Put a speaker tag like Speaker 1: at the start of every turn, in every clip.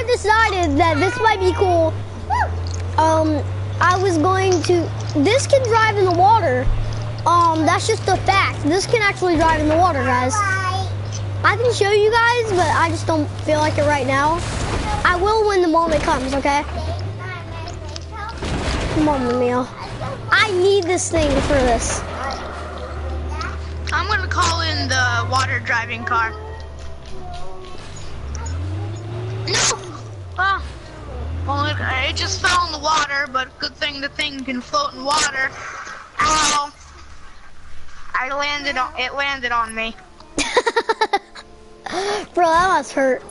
Speaker 1: I decided that this might be cool. Um, I was going to. This can drive in the water. Um, that's just a fact. This can actually drive in the water, guys. I can show you guys, but I just don't feel like it right now. I will when the moment comes, okay? On, Emil. I need this thing for this.
Speaker 2: I'm gonna call in the water driving car. No! Well, it, it just fell in the water, but good thing the thing can float in water. Ow. I landed on, it landed on me.
Speaker 1: Bro, that must hurt.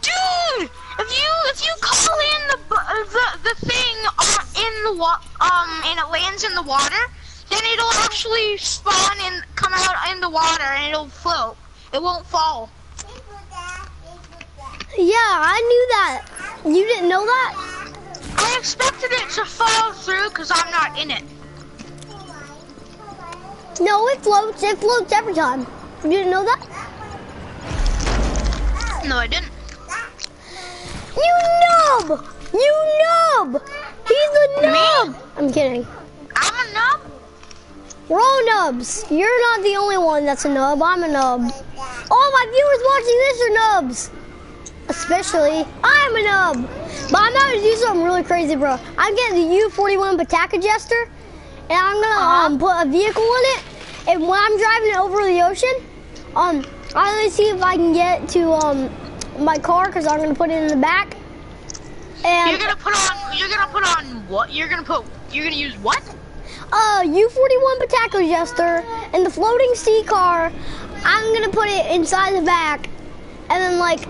Speaker 2: Dude! If you if you call in the the the thing uh, in the wa- um and it lands in the water, then it'll actually spawn and come out in the water and it'll float. It won't fall.
Speaker 1: Yeah, I knew that. You didn't know that?
Speaker 2: I expected it to fall through because I'm not in it.
Speaker 1: No, it floats. It floats every time. You didn't know that?
Speaker 2: No, I didn't.
Speaker 1: You nub! You nub! He's a
Speaker 2: Me?
Speaker 1: nub! I'm kidding.
Speaker 2: I'm a nub.
Speaker 1: We're all nubs. You're not the only one that's a nub. I'm a nub. All my viewers watching this are nubs. Especially, I'm a nub. But I'm about to do something really crazy, bro. I'm getting the U41 Pataka Jester, and I'm gonna
Speaker 2: Uh-huh.
Speaker 1: um, put a vehicle in it. And when I'm driving it over the ocean, um, I'm gonna see if I can get to um my car because I'm gonna put it in the back. And
Speaker 2: You're gonna put on. You're gonna put on what? You're gonna put. You're gonna use what?
Speaker 1: uh, U41 Patako Jester and the floating sea car, I'm gonna put it inside the back, and then like,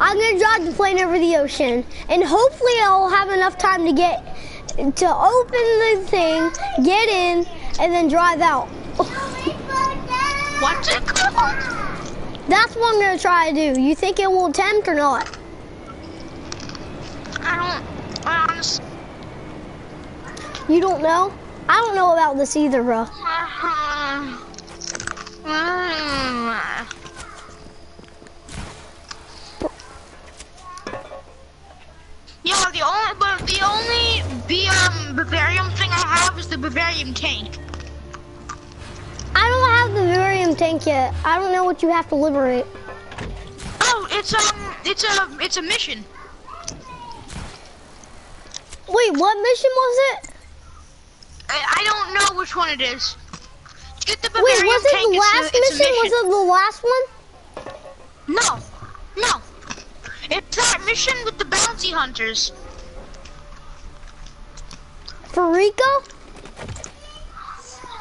Speaker 1: I'm gonna drive the plane over the ocean, and hopefully I'll have enough time to get to open the thing, get in, and then drive out.
Speaker 2: What's it called?
Speaker 1: That's what I'm gonna try to do. You think it will attempt or not?
Speaker 2: I don't. I honestly.
Speaker 1: You don't know? I don't know about this either, bro. Mm.
Speaker 2: Yeah, the only but the only the um Bavarium thing I have is the Bavarium tank.
Speaker 1: I don't have the Virium tank yet. I don't know what you have to liberate.
Speaker 2: Oh, it's um it's a it's a mission.
Speaker 1: Wait, what mission was it?
Speaker 2: I, I don't know which one it is. Get the
Speaker 1: Wait,
Speaker 2: Bavarium
Speaker 1: was it
Speaker 2: tank.
Speaker 1: the
Speaker 2: it's a-
Speaker 1: last
Speaker 2: it's a
Speaker 1: mission? Was it the last one?
Speaker 2: No. Mission with the bounty hunters.
Speaker 1: For Rico?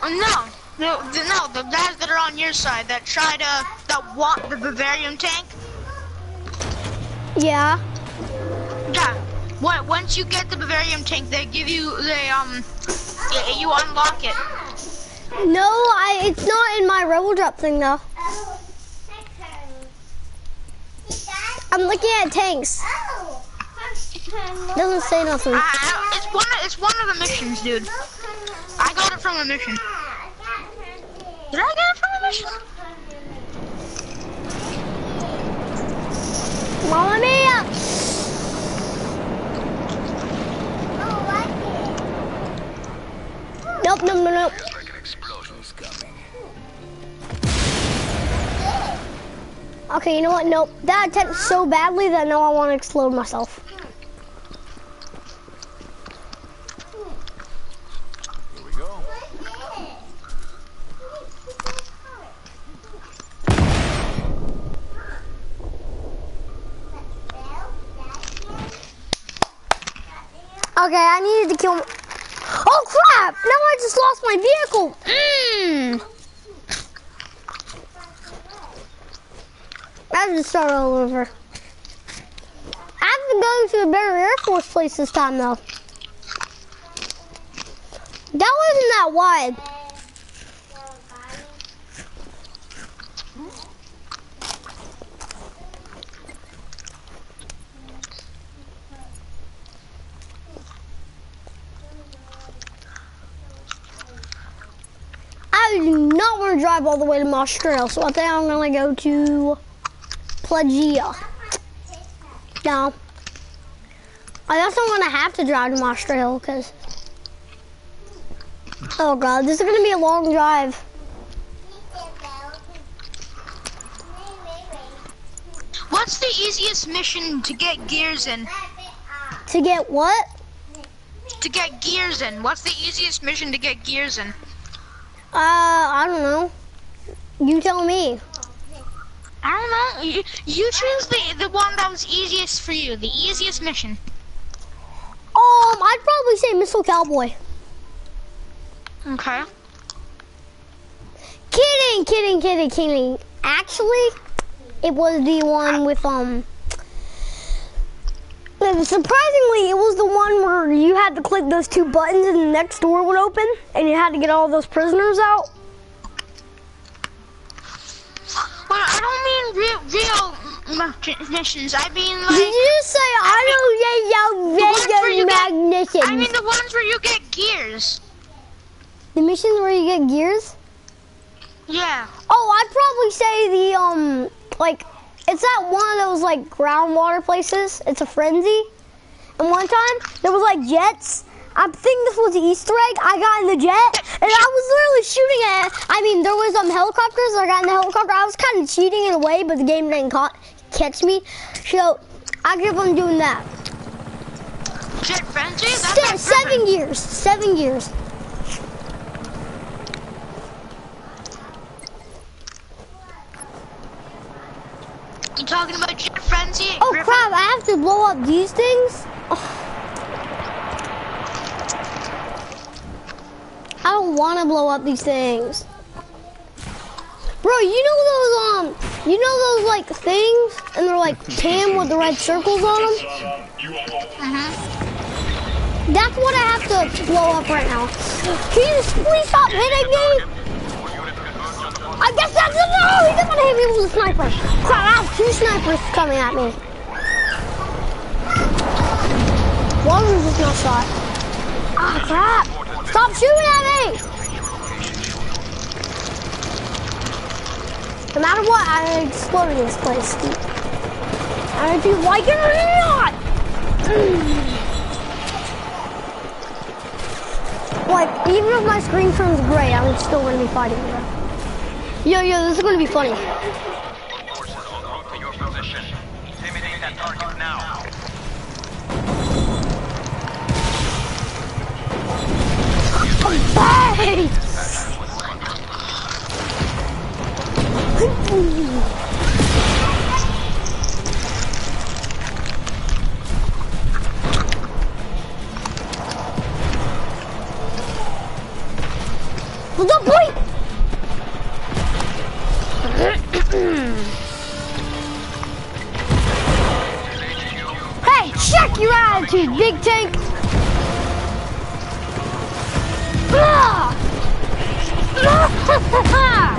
Speaker 2: Uh, No, no, the, no, the guys that are on your side that try to that want the Bavarium tank.
Speaker 1: Yeah.
Speaker 2: Yeah. What? Once you get the Bavarium tank, they give you they um you unlock it.
Speaker 1: No, I. It's not in my rebel drop thing though. I'm looking at tanks. Doesn't say nothing.
Speaker 2: It's one. Of, it's one of the missions, dude. I got it from a mission. Did I get it from a mission?
Speaker 1: Mamma mia! Nope, nope, nope, nope. Okay, you know what? Nope. That attempt so badly that now I want to explode myself.
Speaker 3: Here we go.
Speaker 1: Okay, I needed to kill. m- Oh crap! Now I just lost my vehicle. Mmm. I have to start all over. I have to go to a better Air Force place this time though. That wasn't that wide. I do not want to drive all the way to Mostrel, so I think I'm gonna go to Plagia. No, I guess I'm gonna have to drive to Montreal because. Oh god, this is gonna be a long drive.
Speaker 2: What's the easiest mission to get gears in?
Speaker 1: To get what?
Speaker 2: To get gears in. What's the easiest mission to get gears in?
Speaker 1: Uh, I don't know. You tell me.
Speaker 2: I don't know. You, you choose the the one that was easiest for you. The easiest mission.
Speaker 1: Um, I'd probably say Missile Cowboy.
Speaker 2: Okay.
Speaker 1: Kidding, kidding, kidding, kidding. Actually, it was the one with um. Surprisingly, it was the one where you had to click those two buttons and the next door would open, and you had to get all those prisoners out.
Speaker 2: I mean
Speaker 1: Did you say I don't
Speaker 2: the ones where you
Speaker 1: get your magnificent?
Speaker 2: I mean the ones where you get gears.
Speaker 1: the missions where you get gears?
Speaker 2: Yeah.
Speaker 1: Oh, I'd probably say the um like it's that one of those like groundwater places. It's a frenzy. And one time there was like jets. I think this was the Easter egg. I got in the jet and I was literally shooting at. I mean, there was um helicopters. I got in the helicopter. I was kind of cheating in a way, but the game didn't caught, catch me. So I give on doing that.
Speaker 2: Jet frenzy. That's
Speaker 1: Se- seven years. Seven years.
Speaker 2: You talking about jet frenzy?
Speaker 1: Oh
Speaker 2: Griffin?
Speaker 1: crap! I have to blow up these things. Oh. I don't want to blow up these things, bro. You know those um, you know those like things, and they're like tan with the red circles on them. Uh-huh. That's what I have to blow up right now. Can you please stop hitting me? I guess that's a no! He doesn't want to hit me with a sniper. Crap, I have two snipers coming at me. One was just not shot. Ah, crap! Stop shooting at me! No matter what, I'm exploding this place. And if you like it or not! Like, even if my screen turns gray, I'm still gonna be fighting you. Yo, yo, this is gonna be funny.
Speaker 3: Forces target now.
Speaker 1: Hey! What's up, boy? hey, check your attitude, big tank. Ah!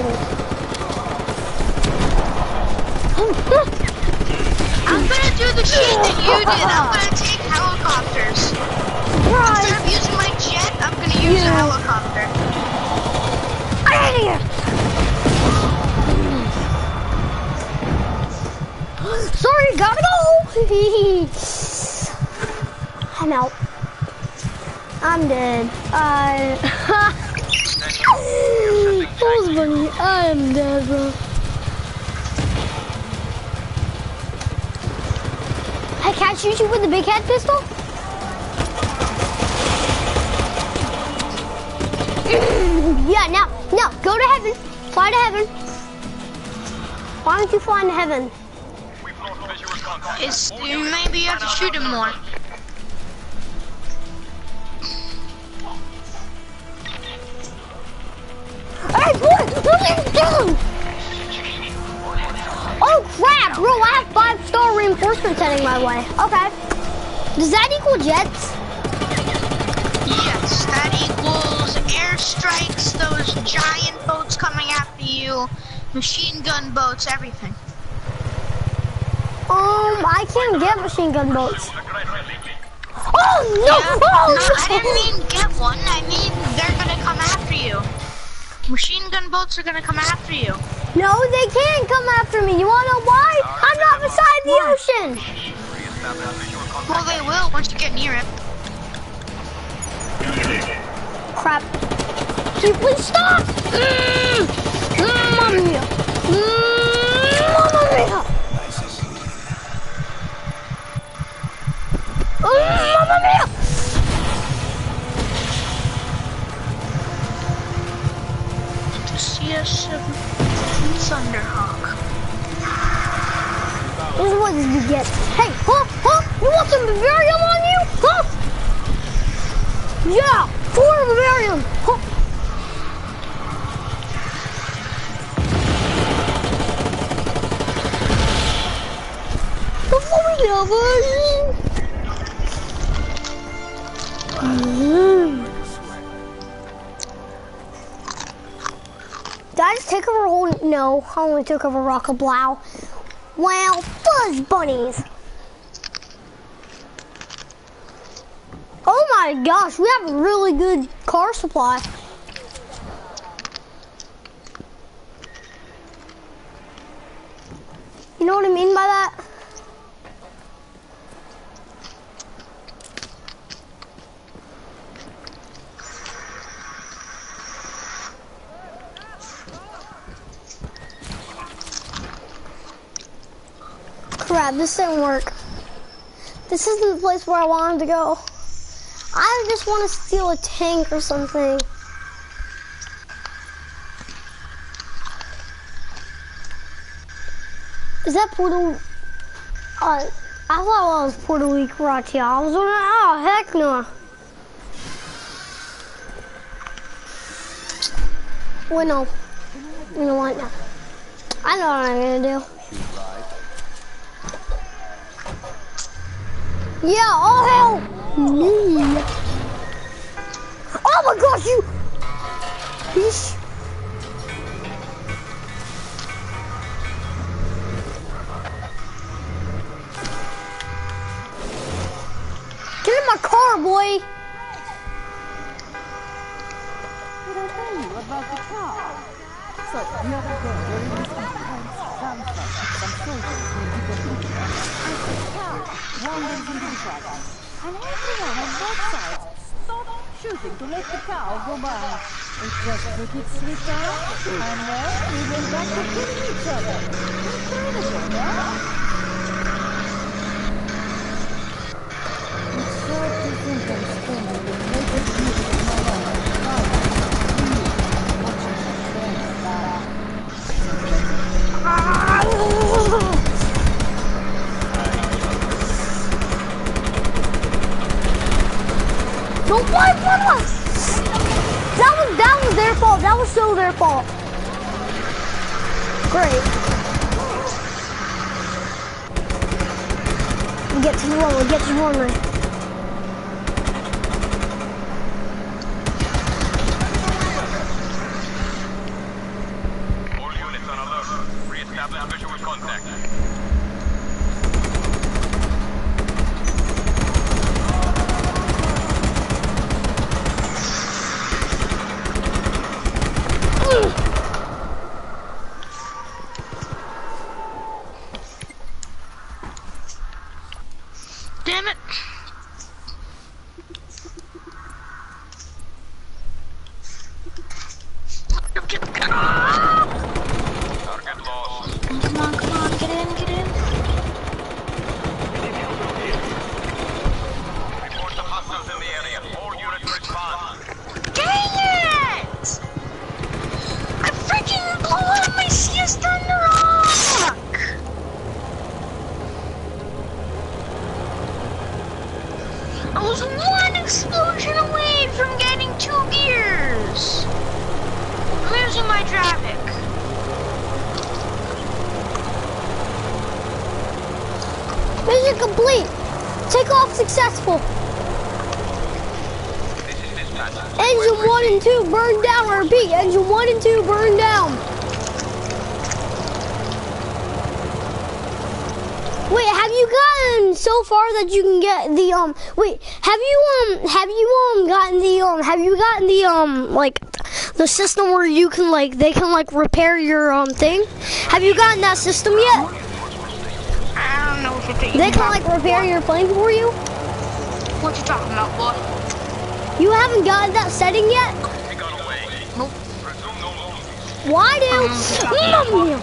Speaker 1: It.
Speaker 2: I'm gonna do the shit that you did. I'm gonna take helicopters.
Speaker 1: Surprise!
Speaker 2: Instead of using my jet, I'm gonna use a
Speaker 1: Yeah.
Speaker 2: helicopter.
Speaker 1: Hey! Sorry, gotta go! I'm out. I'm dead. I. Uh, funny. I'm dead, bro. I shoot you with the big head pistol? yeah, now, now, go to heaven. Fly to heaven. Why don't you fly into heaven?
Speaker 2: It's maybe you have to shoot him more.
Speaker 1: Heading my way. Okay. Does that equal jets?
Speaker 2: Yes, that equals airstrikes, those giant boats coming after you, machine gun boats, everything.
Speaker 1: Um, I can't get machine gun boats. Oh no!
Speaker 2: Yeah,
Speaker 1: Oh,
Speaker 2: no, I didn't mean get one. I mean they're gonna come after you. Machine gun boats are gonna come after you.
Speaker 1: No, they can't come after me. You wanna know why? I'm not beside the ocean.
Speaker 2: Well, they will once you get near it.
Speaker 1: Crap. Can you please stop? Mm. Mm, Mamma mia. Mm, Mamma mia. Only took over Rockablow. Well, fuzz bunnies. Oh my gosh, we have a really good car supply. You know what I mean by that? Crap, this didn't work. This isn't the place where I wanted to go. I just want to steal a tank or something. Is that Puerto... Uh, I thought it was Puerto Rico right here. I was wondering, oh, heck no. Wait, no. You know what? No. I know what I'm gonna do. Yeah, oh hell! Me. Oh my gosh, you! Yeesh.
Speaker 4: So
Speaker 1: that you can get the um? Wait, have you um? Have you um gotten the um? Have you gotten the um like the system where you can like they can like repair your um thing? Have you gotten that system yet?
Speaker 2: I don't know if it's
Speaker 1: They can like repair your plane for you.
Speaker 2: What you talking about, boy?
Speaker 1: You haven't gotten that setting yet.
Speaker 3: He got away.
Speaker 2: Nope.
Speaker 3: No.
Speaker 1: Why do? Mm.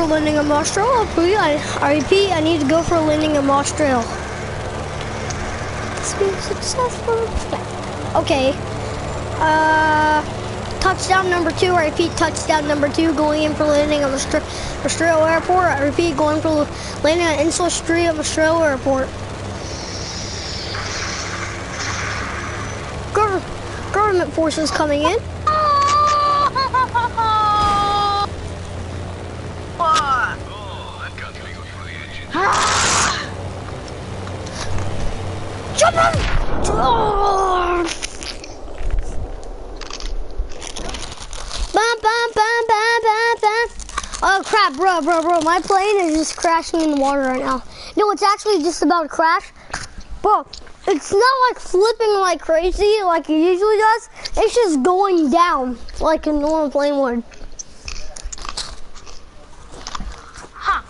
Speaker 1: For landing in Australia. Please, I, I repeat, I need to go for landing in Australia. This being successful. Okay. Uh, touchdown number two. I repeat, touchdown number two. Going in for landing on Australia Airport. I repeat, going for landing on Insula Street of Australia Airport. Gov- government forces coming in.
Speaker 2: What?
Speaker 3: Oh, that got me good for the engine.
Speaker 1: Jump on! Oh. Bum, bum, bum, bum, bum, bum. Oh crap, bro, bro, bro. My just crashing in the water right now. No, it's actually just about to crash. Bro, it's not like flipping like crazy like it usually does. It's just going down like a normal plane would.
Speaker 2: Huh.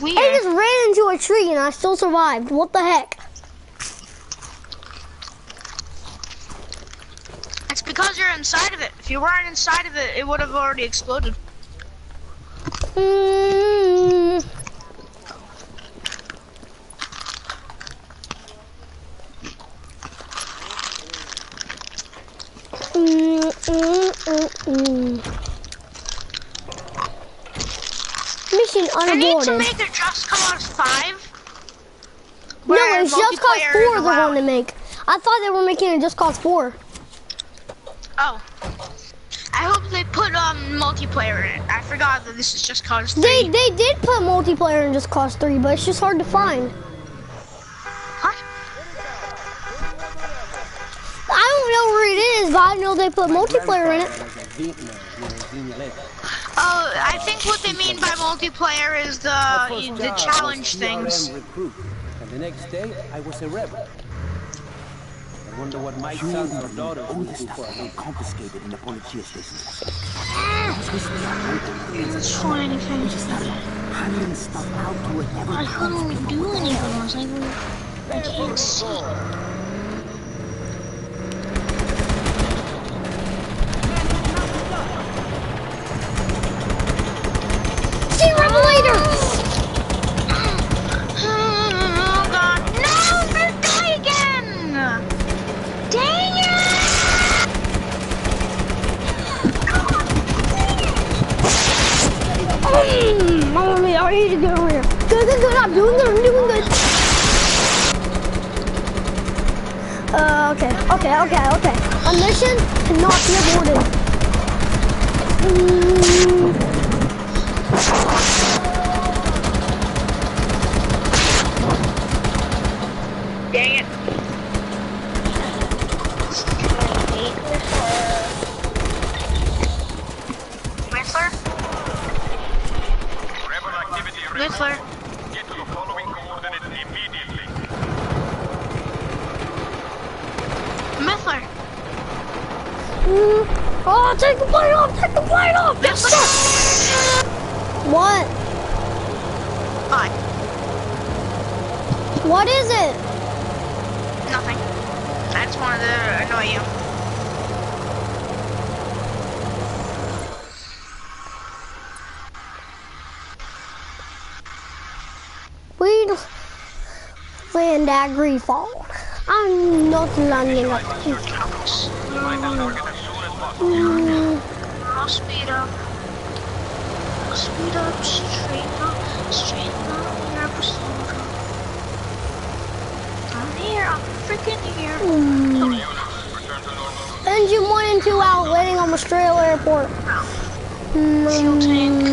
Speaker 2: Weird.
Speaker 1: I just ran into a tree and I still survived. What the heck?
Speaker 2: It's because you're inside of it. If you weren't inside of it, it would have already exploded.
Speaker 1: Mm. Mm, mm, mm, mm. Mission
Speaker 2: I need to make a Just Cause 5.
Speaker 1: No, it's Just Cause
Speaker 2: multiplayer
Speaker 1: 4
Speaker 2: is
Speaker 1: they're going to make. I thought they were making a Just Cause 4.
Speaker 2: Oh. I hope they put um multiplayer in it. I forgot that this is Just Cause 3.
Speaker 1: They they did put multiplayer in Just Cause 3, but it's just hard to find.
Speaker 2: What?
Speaker 1: I don't know where it is, but I know they put multiplayer in it.
Speaker 2: Oh, I think what they mean by multiplayer is the the challenge things.
Speaker 5: Recruit, and the next day I was a rebel. I wonder what my sons or daughters
Speaker 6: All
Speaker 5: would
Speaker 6: the
Speaker 5: do
Speaker 6: stuff
Speaker 5: for
Speaker 6: that confiscated in the policia station.
Speaker 2: Try anything.
Speaker 6: Handing stuff out to whoever
Speaker 2: I couldn't do anything. I was like, I can't see.
Speaker 1: See Revelator!
Speaker 2: Oh god. No! This guy again! Dang it!
Speaker 1: Mm, Mama mia, I need to get over here. Good, good, good. I'm doing good. I'm doing good. Uh, okay, okay, okay, okay. A mission cannot be aborted. Mm,
Speaker 2: Dang it. Whistler?
Speaker 3: Rebel activity ready.
Speaker 2: Whistler?
Speaker 3: Get to the following coordinates immediately.
Speaker 2: Whistler?
Speaker 1: mm. Oh, take the plane off! Take the plane off! Yes, sir! What?
Speaker 2: Fine.
Speaker 1: What is it?
Speaker 2: Nothing. I just wanted to annoy you.
Speaker 1: We land secondary fall. I'm not landing up.
Speaker 3: Find the target as soon as possible.
Speaker 1: Mm,
Speaker 2: I'll speed up. I'll speed up, straighten up, straighten up, here, Priscilla. I'm here, I'm freaking here.
Speaker 1: mm.
Speaker 3: Return to normal.
Speaker 1: Engine 1 and 2 out, landing on Australia Airport.
Speaker 2: Fuel tank.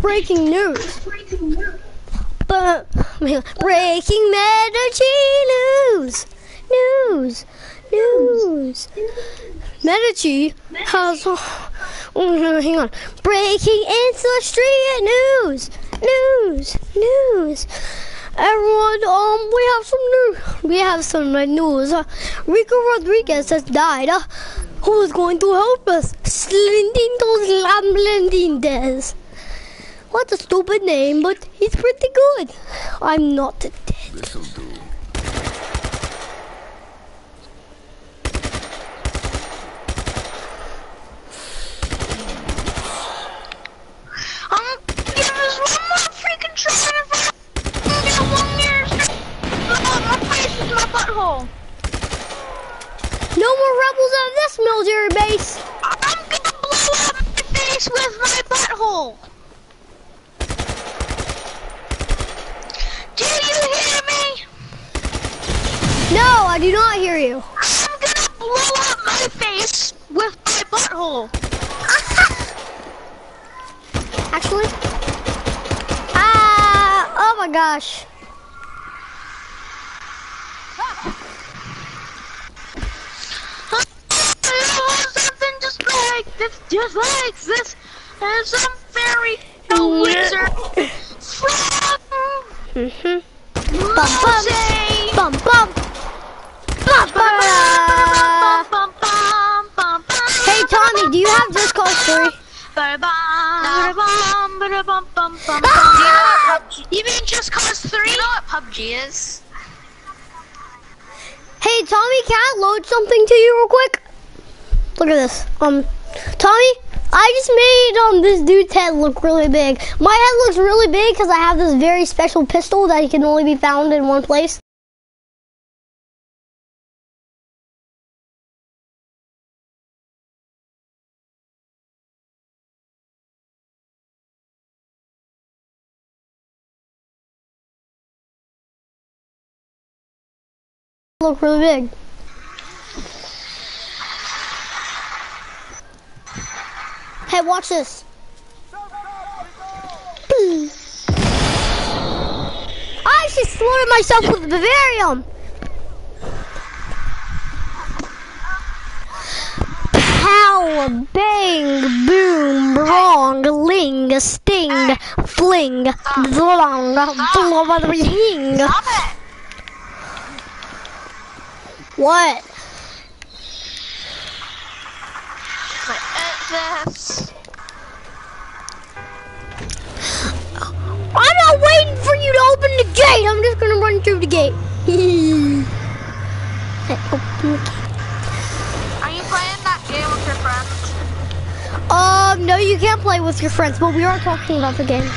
Speaker 1: Breaking news. But, breaking Medici news. News. News. Medici has. Oh, no, hang on. Breaking industry news. News. News. Everyone, um, we have some news. We have some news. Uh, Rico Rodriguez has died. Uh, who is going to help us? Slinditos Lamblendindes. What a stupid name, but he's pretty good. I'm not dead.
Speaker 7: This'll do.
Speaker 2: I'm gonna give us one more freaking try and if I get a one year oh, my butthole.
Speaker 1: No more rebels of this military base.
Speaker 2: I'm gonna blow up my face with my butthole. Do you hear me?
Speaker 1: No, I do not hear you.
Speaker 2: I'm gonna blow up my face with my butthole.
Speaker 1: Actually. Ah, oh my gosh.
Speaker 2: Something just like this, just like this, and some fairy tale wizard from
Speaker 1: Mhm. Bum bum. Bum bum. Bum bum.
Speaker 2: Bum.
Speaker 1: Hey Tommy, do you have Just Cause 3?
Speaker 2: Ba-da-bum, ba-da-bum, ba-da-bum, bum, bum,
Speaker 1: Ah!
Speaker 2: bum. You mean Just Cause 3? You know what PUBG is?
Speaker 1: Hey Tommy, can I load something to you real quick? Look at this. Um, Tommy, I just made um this dude's head look really big. My head looks really big because I have this very special pistol that can only be found in one place. Look really big. Hey, watch this. I actually slaughtered myself with the Bavarium. Pow, bang, boom, wrong, ling, sting, fling, long, hing.
Speaker 2: Stop it!
Speaker 1: What?
Speaker 2: But, uh.
Speaker 1: I'm not waiting for you to open the gate. I'm just gonna run through the gate. Hey, open the gate.
Speaker 2: Are you playing that game with your friends?
Speaker 1: Um, no, you can't play with your friends, but we are talking about the game.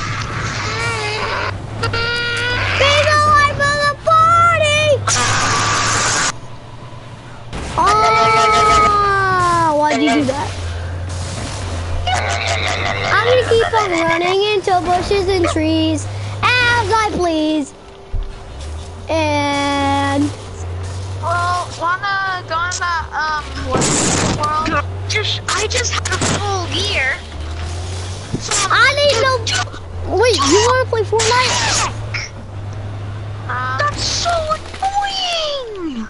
Speaker 1: Do that? I'm gonna keep on running into bushes and trees as I please. And
Speaker 2: Well, wanna go on that, um, world? Just, I just had a full gear. From
Speaker 1: I need no. Wait, you wanna play Fortnite?
Speaker 2: Uh, That's so annoying!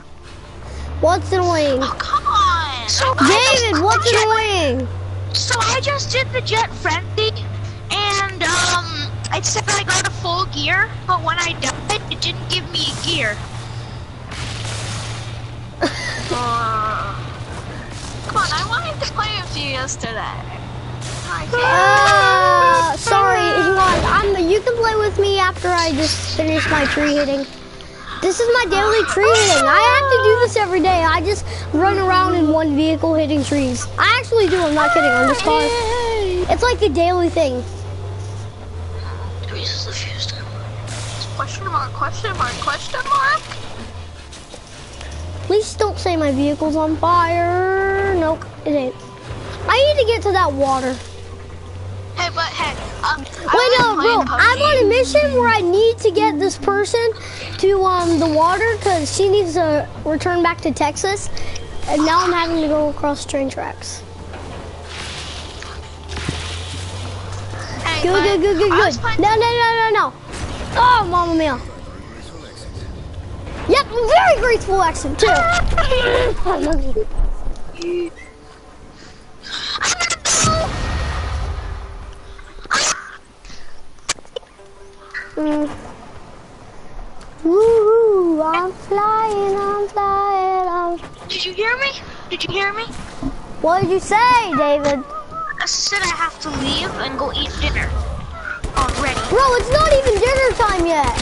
Speaker 1: What's annoying?
Speaker 2: Oh, come on! So I
Speaker 1: David,
Speaker 2: just-
Speaker 1: what's annoying?
Speaker 2: So I just did the jet frenzy, and um, it said I got a full gear, but when I died, it didn't give me a gear. Uh, come on, I wanted to play with you yesterday.
Speaker 1: Uh, sorry, hang on. I'm, you can play with me after I just finish my tree hitting. This is my daily tree hitting. I have to do this every day. I just run around in one vehicle hitting trees. I actually do. I'm not kidding. I'm just calling. It's like a daily thing.
Speaker 2: Degrees is the. Question mark, question mark, question mark.
Speaker 1: Please don't say my vehicle's on fire. Nope, it ain't. I need to get to that water.
Speaker 2: Hey, but hey, um,
Speaker 1: Wait, no, bro. I'm on a mission where I need to get this person to um the water because she needs to return back to Texas, and now I'm having to go across train tracks.
Speaker 2: Hey,
Speaker 1: Good,
Speaker 2: but
Speaker 1: good, good, good, good. No, no, no, no, no. Oh, mamma mia. Yep, very graceful exit too. Mm. Woo, I'm flying, I'm flying, I'm...
Speaker 2: Did you hear me? Did you hear me?
Speaker 1: What did you say, David?
Speaker 2: I said I have to leave and go eat dinner. Already.
Speaker 1: Bro, it's not even dinner time yet.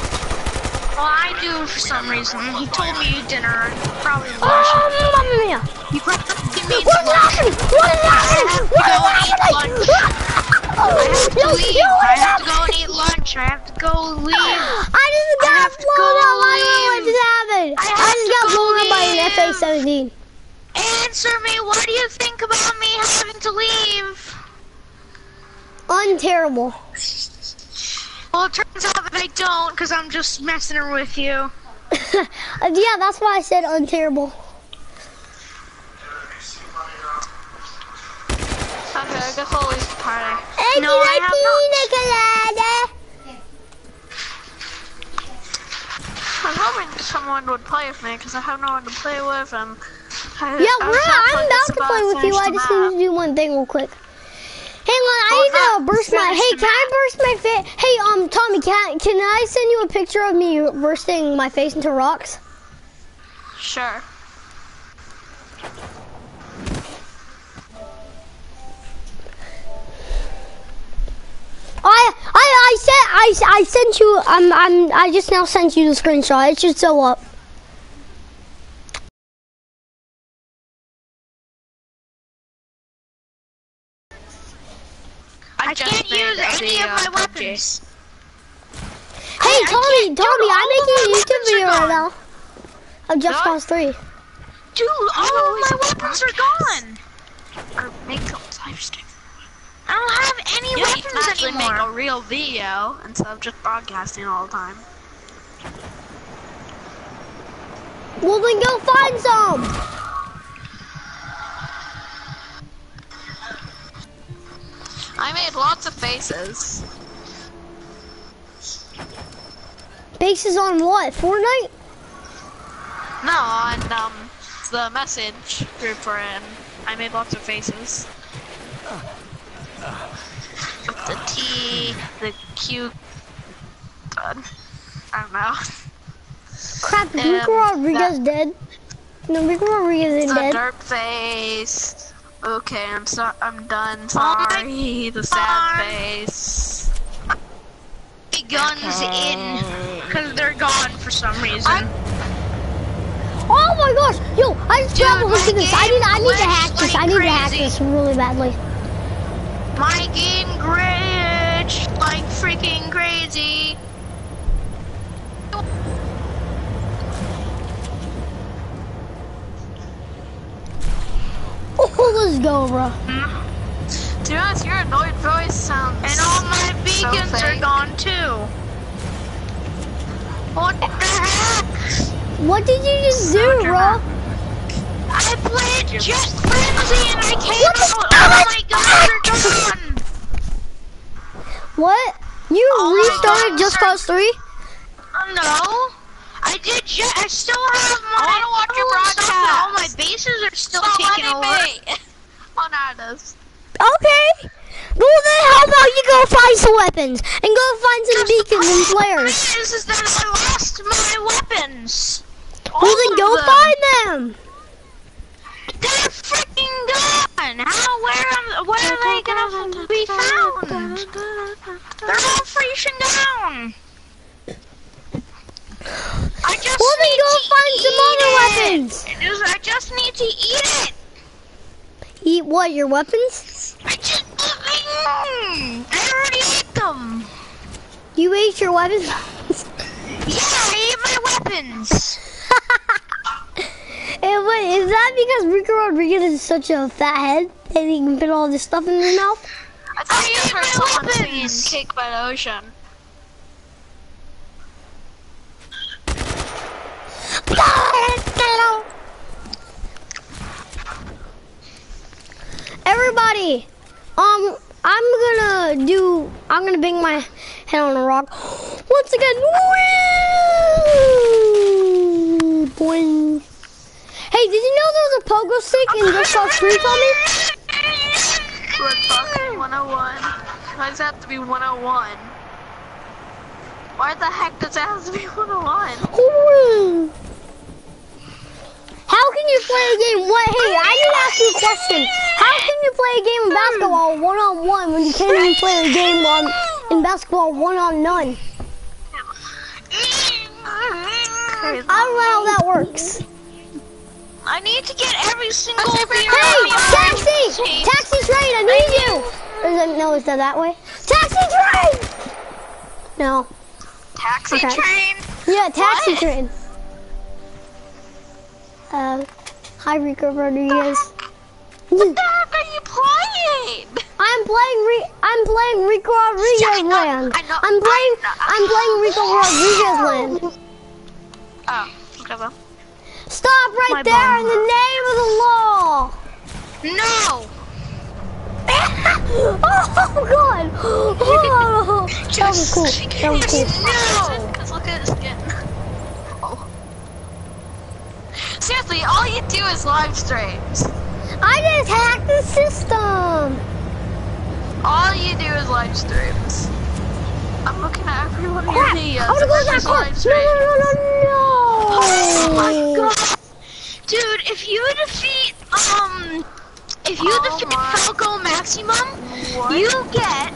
Speaker 2: Well, I do for some reason. He told me dinner, probably lunch.
Speaker 1: Oh, mamma mia.
Speaker 2: You probably means
Speaker 1: What is happening? What is happening? What is happening?
Speaker 2: I have to leave. I have to go and eat lunch. I have to go leave.
Speaker 1: I just
Speaker 2: I
Speaker 1: got
Speaker 2: have to
Speaker 1: blown
Speaker 2: go
Speaker 1: up. I don't know what
Speaker 2: leave.
Speaker 1: just happened.
Speaker 2: I
Speaker 1: I,
Speaker 2: have
Speaker 1: just
Speaker 2: to
Speaker 1: got
Speaker 2: go
Speaker 1: blown up by an
Speaker 2: leave.
Speaker 1: FA-17.
Speaker 2: Answer me. What do you think about me having to leave?
Speaker 1: Unterrible.
Speaker 2: Well, it turns out that I don't, because I'm just messing with you.
Speaker 1: Yeah, that's why I said unterrible.
Speaker 2: Okay, I guess I'll leave the party.
Speaker 1: Hey,
Speaker 2: No, I have
Speaker 1: pina colada.
Speaker 2: I'm hoping someone would play with me, because I have no one to play with, and... I,
Speaker 1: Yeah,
Speaker 2: I
Speaker 1: bro, I'm about to play with you. I just
Speaker 2: map.
Speaker 1: need to do one thing real quick. Hang on, I
Speaker 2: Oh,
Speaker 1: need to burst my. Hey,
Speaker 2: the
Speaker 1: can I burst my face? Hey, um, Tommy, can can I send you a picture of me bursting my face into rocks?
Speaker 2: Sure.
Speaker 1: I I I sent I I sent you. I'm I'm I just now sent you the screenshot. It should show up.
Speaker 2: I, can't use any of my weapons.
Speaker 1: Hey,
Speaker 2: I
Speaker 1: Tommy, Tommy. I'm making a YouTube video right
Speaker 2: gone.
Speaker 1: now. Of Just
Speaker 2: What?
Speaker 1: Cause 3.
Speaker 2: Dude, all of my weapons are gone. Or make a live stream. I don't have any
Speaker 7: Yeah, you
Speaker 2: weapons
Speaker 7: can actually
Speaker 2: anymore.
Speaker 7: make a real video instead of just broadcasting all the time.
Speaker 1: Well, then go find some.
Speaker 7: I made lots of faces.
Speaker 1: Faces on what? Fortnite?
Speaker 7: No, on um the message group we're in. I made lots of faces. With the T, the Q. uh, I don't know.
Speaker 1: Crap,
Speaker 7: Um,
Speaker 1: Rico Rodriguez dead? No, Rico Rodriguez is
Speaker 7: The
Speaker 1: dead.
Speaker 7: Dark face. Okay, I'm so I'm done.
Speaker 2: Oh
Speaker 7: Sorry, the sad face.
Speaker 2: guns in because they're gone for some reason.
Speaker 1: Oh my gosh! Yo, I just
Speaker 2: Dude,
Speaker 1: found look at this. I need I need to hack this. I need to hack this really badly.
Speaker 2: My game glitched like freaking crazy.
Speaker 1: Oh, let's go, bro. Hmm?
Speaker 7: To be honest, your annoyed voice sounds.
Speaker 2: And all my beacons are gone too. What the heck?
Speaker 1: What did you just do,
Speaker 7: Sound
Speaker 1: bro?
Speaker 2: I played Jet Frenzy and I came
Speaker 1: What
Speaker 2: out. Oh my god, they're gone.
Speaker 1: What? You
Speaker 2: Oh
Speaker 1: restarted
Speaker 2: God,
Speaker 1: Just. Cause 3?
Speaker 2: No. I did Jet. I still have my.
Speaker 7: I wanna watch your
Speaker 2: level stuff,
Speaker 7: broadcast.
Speaker 2: All my bases are still
Speaker 7: Stop
Speaker 2: taken
Speaker 7: letting
Speaker 2: over.
Speaker 7: me. oh, no, it is.
Speaker 1: Okay. Well then, how about you go find some weapons and go find some beacons and
Speaker 2: The
Speaker 1: flares?
Speaker 2: thing is, is that I lost my weapons.
Speaker 1: Well then, go
Speaker 2: them.
Speaker 1: find them.
Speaker 2: They're freaking gone. How? Where am? Where are they gonna be found? They're all freezing down. I just
Speaker 1: Well weapons.
Speaker 2: It. It is, I just need to eat it.
Speaker 1: Eat what? Your weapons?
Speaker 2: I just. I already ate them.
Speaker 1: You ate your weapons?
Speaker 2: Yeah, I ate my weapons.
Speaker 1: And wait, is that because Rico Rodriguez is such a fat head that he can fit all this stuff in his mouth?
Speaker 7: I thought you heard
Speaker 2: my
Speaker 7: someone singing
Speaker 2: weapons.
Speaker 7: By the Ocean."
Speaker 1: Everybody, um, I'm gonna do. I'm gonna bang my head on a rock once again. Woo! Boing. Hey, did you know there was a pogo stick in Just Cause 3 Tommy?
Speaker 7: Red Fox 101. Why does it have to be 101? Why the heck does it have to be 101?
Speaker 1: Woo! How can you play a game? What? Hey, I need to ask you a question. How can you play a game of basketball one on one when you can't even play a game on in basketball one on none? I don't know how that works.
Speaker 2: I need to get every single
Speaker 7: Okay,
Speaker 2: beer
Speaker 1: Hey, taxi!
Speaker 2: team.
Speaker 1: Taxi train, I need you! Or is it, no, is that that way? Taxi train! No.
Speaker 2: Taxi
Speaker 1: Okay.
Speaker 2: train.
Speaker 1: Yeah, taxi
Speaker 2: What?
Speaker 1: train. Uh, hi Rico Rodriguez.
Speaker 2: What the heck are you playing?
Speaker 1: I'm playing Re I'm playing Rico Rodriguez
Speaker 2: Yeah, I know,
Speaker 1: land.
Speaker 2: I know,
Speaker 1: I'm playing
Speaker 2: I know.
Speaker 1: I'm playing Rico Rodriguez land.
Speaker 7: Oh, whatever.
Speaker 1: Stop right
Speaker 2: My
Speaker 1: there
Speaker 2: bum.
Speaker 1: in the name of the law.
Speaker 2: No.
Speaker 1: oh god. Oh, that was cool. That was cool.
Speaker 2: No.
Speaker 7: Look at his skin. Oh. Seriously, all you do is live streams.
Speaker 1: I just hacked the system.
Speaker 7: All you do is live streams. I'm looking at every one of your uh,
Speaker 1: Crap!
Speaker 7: videos.
Speaker 1: I want to go to that
Speaker 7: This is
Speaker 1: car.
Speaker 7: live
Speaker 1: No, no, no, no, no.
Speaker 2: Oh my oh god. If you defeat um if you
Speaker 7: Oh
Speaker 2: defeat Falco Maximum,
Speaker 7: What?
Speaker 2: you get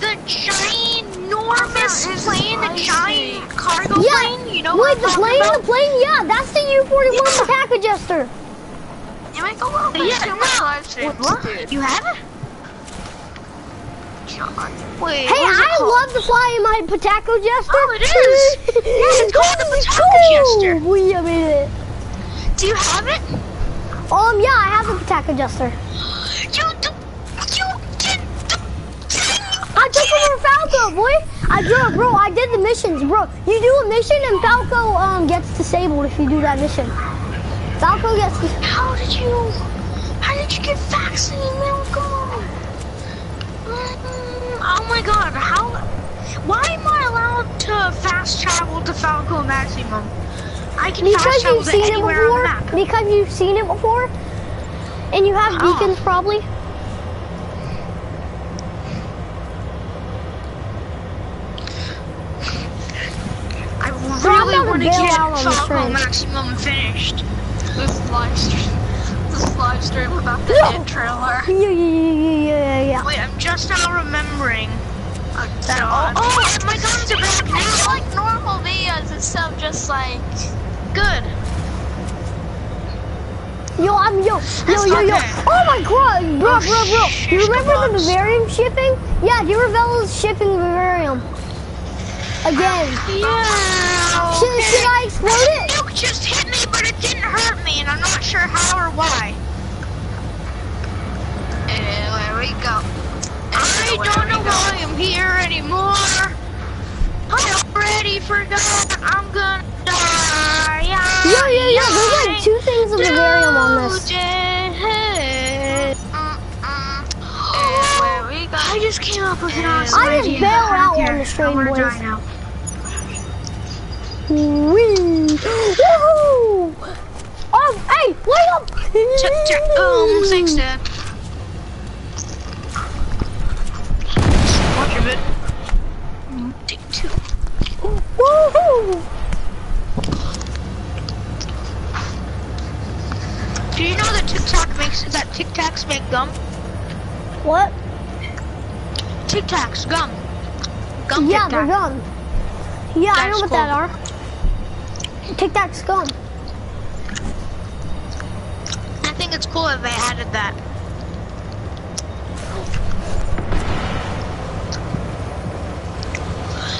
Speaker 2: the ginormous
Speaker 7: is
Speaker 2: plane, the giant cargo
Speaker 1: Yeah.
Speaker 2: plane. You know what
Speaker 1: Wait, the plane,
Speaker 2: about?
Speaker 1: the plane, yeah, that's the U-41
Speaker 2: Yeah.
Speaker 1: attack adjuster.
Speaker 7: You make a little bit
Speaker 2: Yeah,
Speaker 7: too much
Speaker 2: no.
Speaker 7: live streams,
Speaker 2: What? You have it? Wait,
Speaker 1: Hey,
Speaker 2: what is it
Speaker 1: I
Speaker 2: called?
Speaker 1: love to fly in my Ptakojester.
Speaker 2: Oh, it is. Yeah, it's called the Pataco Jester.
Speaker 1: We made it.
Speaker 2: Do you have it?
Speaker 1: Um, yeah, I have the attack adjuster.
Speaker 2: You do. You did. the-
Speaker 1: I took over Falco, boy. I do it, bro. I did the missions, bro. You do a mission and Falco um gets disabled if you do that mission. Falco gets.
Speaker 2: How did you? How did you get vaccine, Malcolm? Mm, Oh my God! How? Why am I allowed to fast travel to Falco Maximum? I can
Speaker 1: Because you've seen it before. Because you've seen it before. And you have
Speaker 2: Oh.
Speaker 1: beacons probably.
Speaker 2: I really want to get
Speaker 1: out on this
Speaker 2: Falco. Maximum finished.
Speaker 7: This live stream, this live stream about the
Speaker 1: No.
Speaker 7: trailer.
Speaker 1: Yeah, yeah, yeah, yeah, yeah, yeah.
Speaker 2: Wait, I'm just now remembering.
Speaker 7: That
Speaker 2: Oh, oh, my guns are back
Speaker 7: It's
Speaker 2: now.
Speaker 7: like normal videos instead of just like.
Speaker 2: Good.
Speaker 1: Yo, I'm yo, yo, yo, yo. Oh my god, bro,
Speaker 2: Oh,
Speaker 1: bro, bro.
Speaker 2: sh-
Speaker 1: You remember the
Speaker 2: bugs.
Speaker 1: Bavarium shipping? Yeah, Di Ravello is shipping Bavarium. Again.
Speaker 2: Yeah.
Speaker 1: Should, should I explode it?
Speaker 2: Nuke just hit me, but it didn't hurt me, and I'm not sure how or why.
Speaker 7: Anywhere we go.
Speaker 2: I don't know why I'm here anymore. I already forgot I'm gonna die.
Speaker 1: Yeah, yeah, yeah. There's like two things of Bavarium on this.
Speaker 7: Anywhere we go.
Speaker 2: I just came up with an awesome
Speaker 1: I just
Speaker 2: idea.
Speaker 1: bail out
Speaker 2: care.
Speaker 1: on this train,
Speaker 2: I'm gonna
Speaker 1: boys.
Speaker 2: die now.
Speaker 1: Wee! Woohoo! Um, oh, hey, wait up!
Speaker 2: Check, check. Um, thanks, Dad. Watch a bit. Two.
Speaker 1: Woohoo!
Speaker 2: Do you know that Tic Tac makes that Tic Tacs make gum?
Speaker 1: What?
Speaker 2: Tic Tacs, gum. Gum
Speaker 1: Yeah, they're gum. Yeah, I know
Speaker 2: That's
Speaker 1: what that are. Tic Tacs gum.
Speaker 2: I think it's cool if they added that.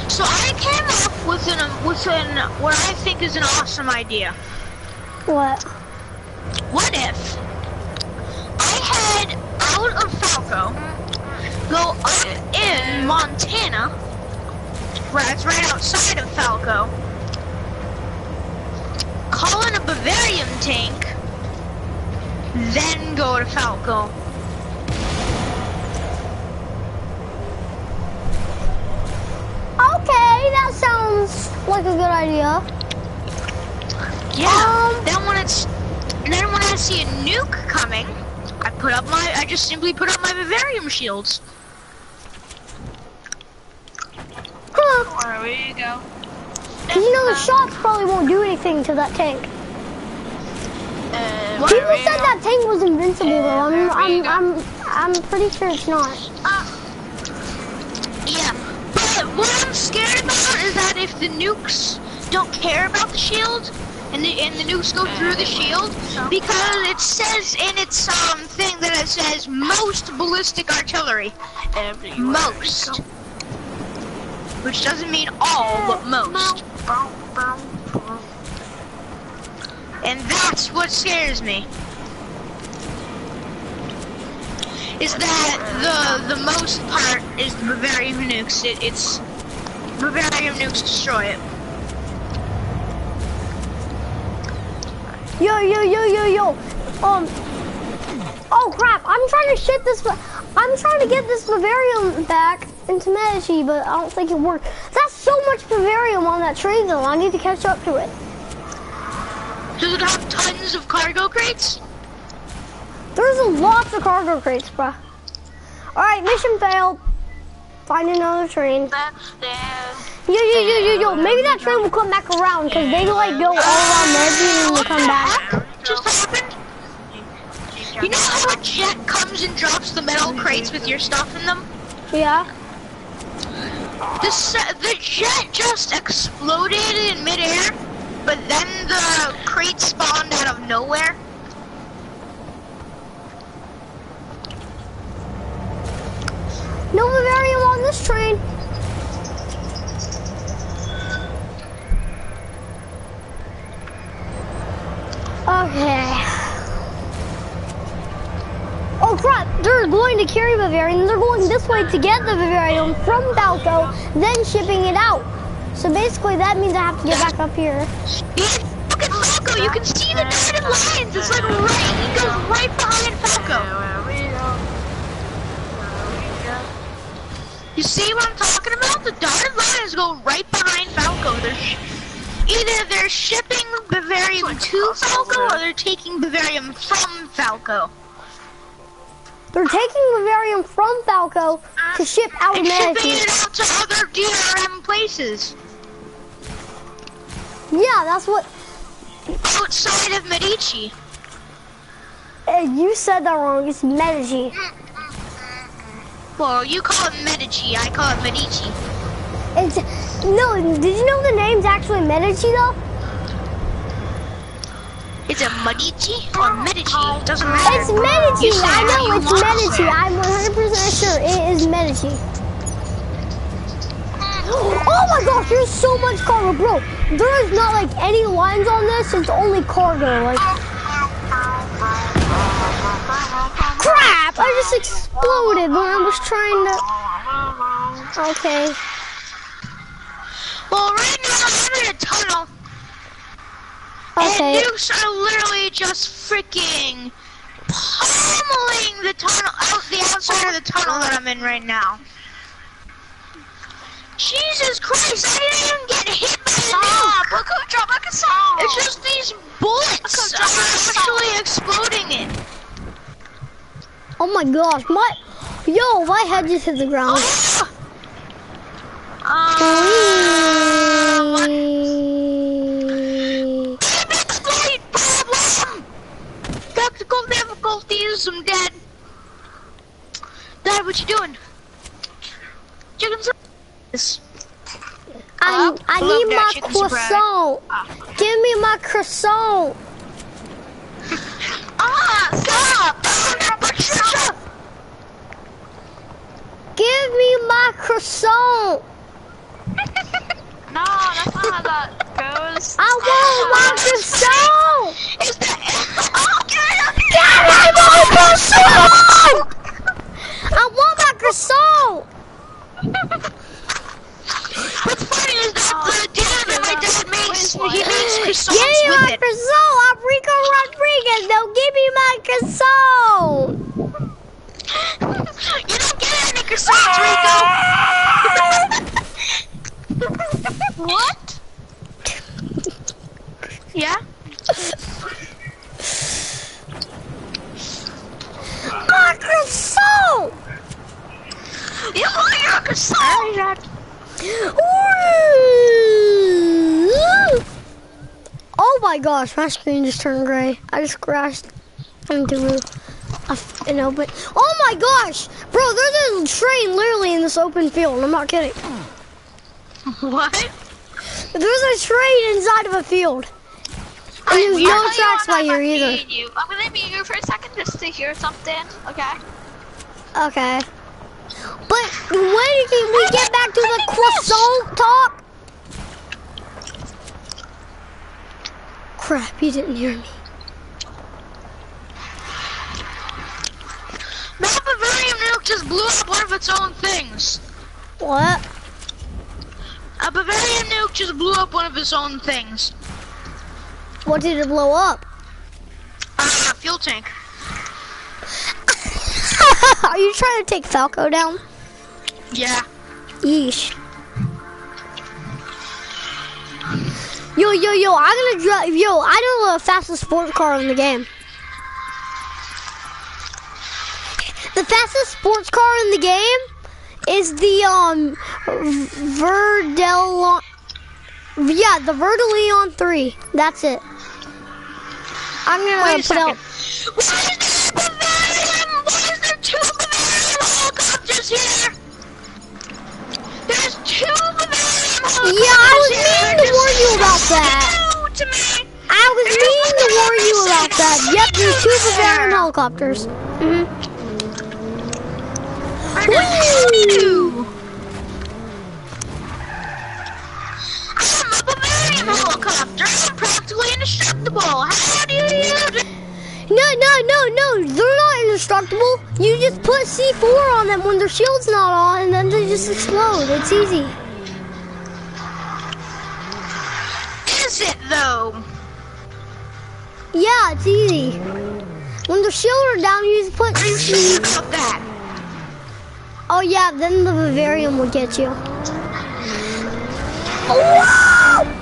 Speaker 2: So I came up with an with an what I think is an awesome idea.
Speaker 1: What?
Speaker 2: What if I head out of Falco, go up in Montana, right, it's right outside of Falco, call in a Bavarium tank, then go to Falco.
Speaker 1: Okay, that sounds like a good idea.
Speaker 2: Yeah.
Speaker 1: Um,
Speaker 2: then when it's then when I see a nuke coming, I put up my I just simply put up my Bavarium shields.
Speaker 1: Huh.
Speaker 7: There we go.
Speaker 1: 'Cause you know the shots probably won't do anything to that tank.
Speaker 7: Uh,
Speaker 1: People said that tank was invincible though. I'm, I'm. I'm, I'm pretty sure it's not.
Speaker 2: Yeah. But what I'm scared about is that if the nukes don't care about the shield and the and the nukes go through the shield because it says in its um thing that it says most ballistic artillery.
Speaker 7: Everywhere.
Speaker 2: Most. Which doesn't mean all, but most. And that's what scares me. Is that the the most part is the Bavarium nukes. It, it's Bavarium nukes destroy it.
Speaker 1: Yo, yo, yo, yo, yo. Um. Oh crap! I'm trying to ship this. I'm trying to get this Bavarium back into Medici, but I don't think it worked. That's so much Bavarium on that train though. I need to catch up to it.
Speaker 2: Does it have tons of cargo crates?
Speaker 1: There's a lots of cargo crates, bruh. All right, mission failed. Find another train.
Speaker 7: There.
Speaker 1: Yo, yo, yo, yo, yo. Maybe that train will come back around because they like go all around Medici and then will come back.
Speaker 2: Just happened. You know how a jet comes and drops the metal crates with your stuff in them?
Speaker 1: Yeah.
Speaker 2: The the jet just exploded in midair, but then the crate spawned out of nowhere.
Speaker 1: No Bavarium on this train. Okay. Oh crap, they're going to carry Bavarium. They're going this way to get the Bavarium from Falco, then shipping it out. So basically that means I have to get back up here.
Speaker 2: Look at Falco, you can see the dotted lines. It's like right, he goes right behind Falco.
Speaker 7: There we go. There we go.
Speaker 2: You see what I'm talking about? The dotted lines go right behind Falco. They're sh- either they're shipping Bavarium to Falco or they're taking Bavarium from Falco.
Speaker 1: They're taking Bavarium from Falco to um, ship out of
Speaker 2: And shipping it out to other DRM places
Speaker 1: Yeah, that's what
Speaker 2: outside of Medici.
Speaker 1: you said that wrong. It's Medici. Mm.
Speaker 2: Well, you call it Medici, I call it Medici.
Speaker 1: It's no. Did you know the name's actually Medici though?
Speaker 2: Is it Medici or Medici? Doesn't matter.
Speaker 1: It's Medici. I know it's. Medici. I'm 100% sure it is Medici. Oh my gosh, there's so much cargo, bro. There is not like any lines on this. It's only cargo. Like oh, oh, oh, crap! I just exploded when I was trying to. Okay.
Speaker 2: Well, right now I'm in a tunnel,
Speaker 1: Okay.
Speaker 2: and nukes are literally just freaking pummeling the tunnel, out the outside of the tunnel that I'm in right now. Jesus Christ, I didn't even get hit by the nuke.
Speaker 7: Look who dropped like a song.
Speaker 2: It's just these bullets are actually exploding it.
Speaker 1: Oh my gosh, my yo, my head just hit the ground.
Speaker 2: Exploit problem. Technical difficulties. I'm dead. Dad, what you doing? Chicken surprise.
Speaker 1: I, I need my croissant. Give me my croissant.
Speaker 7: Ah, stop! stop!
Speaker 1: Give me my croissant!
Speaker 7: no, that's not how that goes.
Speaker 1: I want my croissant!
Speaker 2: Give
Speaker 1: me my croissant! I want my croissant!
Speaker 2: the point is that the dinner that my dad makes, he makes
Speaker 1: Give
Speaker 2: croissants
Speaker 1: me my
Speaker 2: with it.
Speaker 1: croissant. I'm Rico Rodriguez. Now give me my croissant.
Speaker 2: You don't get any croissants, Rico. what? Yeah?
Speaker 1: My croissant.
Speaker 2: You want your croissant?
Speaker 1: Oh my gosh, my screen just turned gray. I just crashed into a, an open. Oh my gosh, bro, there's a train literally in this open field. I'm not kidding.
Speaker 2: What?
Speaker 1: There's a train inside of a field. And there's
Speaker 7: I'll
Speaker 1: no tracks by here either.
Speaker 7: You. I'm gonna mute you for a second just to hear something, okay?
Speaker 1: Okay. But when can we get back to the croissant talk? Crap, you didn't hear me.
Speaker 2: That Bavarian milk just blew up one of its own things.
Speaker 1: What?
Speaker 2: A Bavarian nuke just blew up one of its own things.
Speaker 1: What did it blow up?
Speaker 2: Uh, fuel tank.
Speaker 1: Are you trying to take Falco down?
Speaker 2: Yeah.
Speaker 1: Yeesh. Yo, yo, yo, I'm gonna drive, yo, I know the fastest sports car in the game. The fastest sports car in the game is the, um, Verdel, yeah, the Verdeleon 3. That's it. I'm gonna
Speaker 2: Wait a
Speaker 1: put
Speaker 2: second.
Speaker 1: out,
Speaker 2: Why is there Bavarian? Why is there two helicopters here? There's two Bavarian helicopters
Speaker 1: Yeah, I was meaning to warn you about that.
Speaker 2: New to me.
Speaker 1: I was meaning to warn you about that. Yep, there's two Bavarian helicopters. Mm-hmm.
Speaker 2: Woo! I'm a Bavarian helicopter. I'm practically indestructible. How do you it?
Speaker 1: No, no, no, no. They're not indestructible. You just put C4 on them when their shield's not on, and then they just explode. It's easy.
Speaker 2: Is it though?
Speaker 1: Yeah, it's easy. When their shield are down, you just put
Speaker 2: Are you sure about that?
Speaker 1: Oh yeah, then the Bavarian will get you. Oh,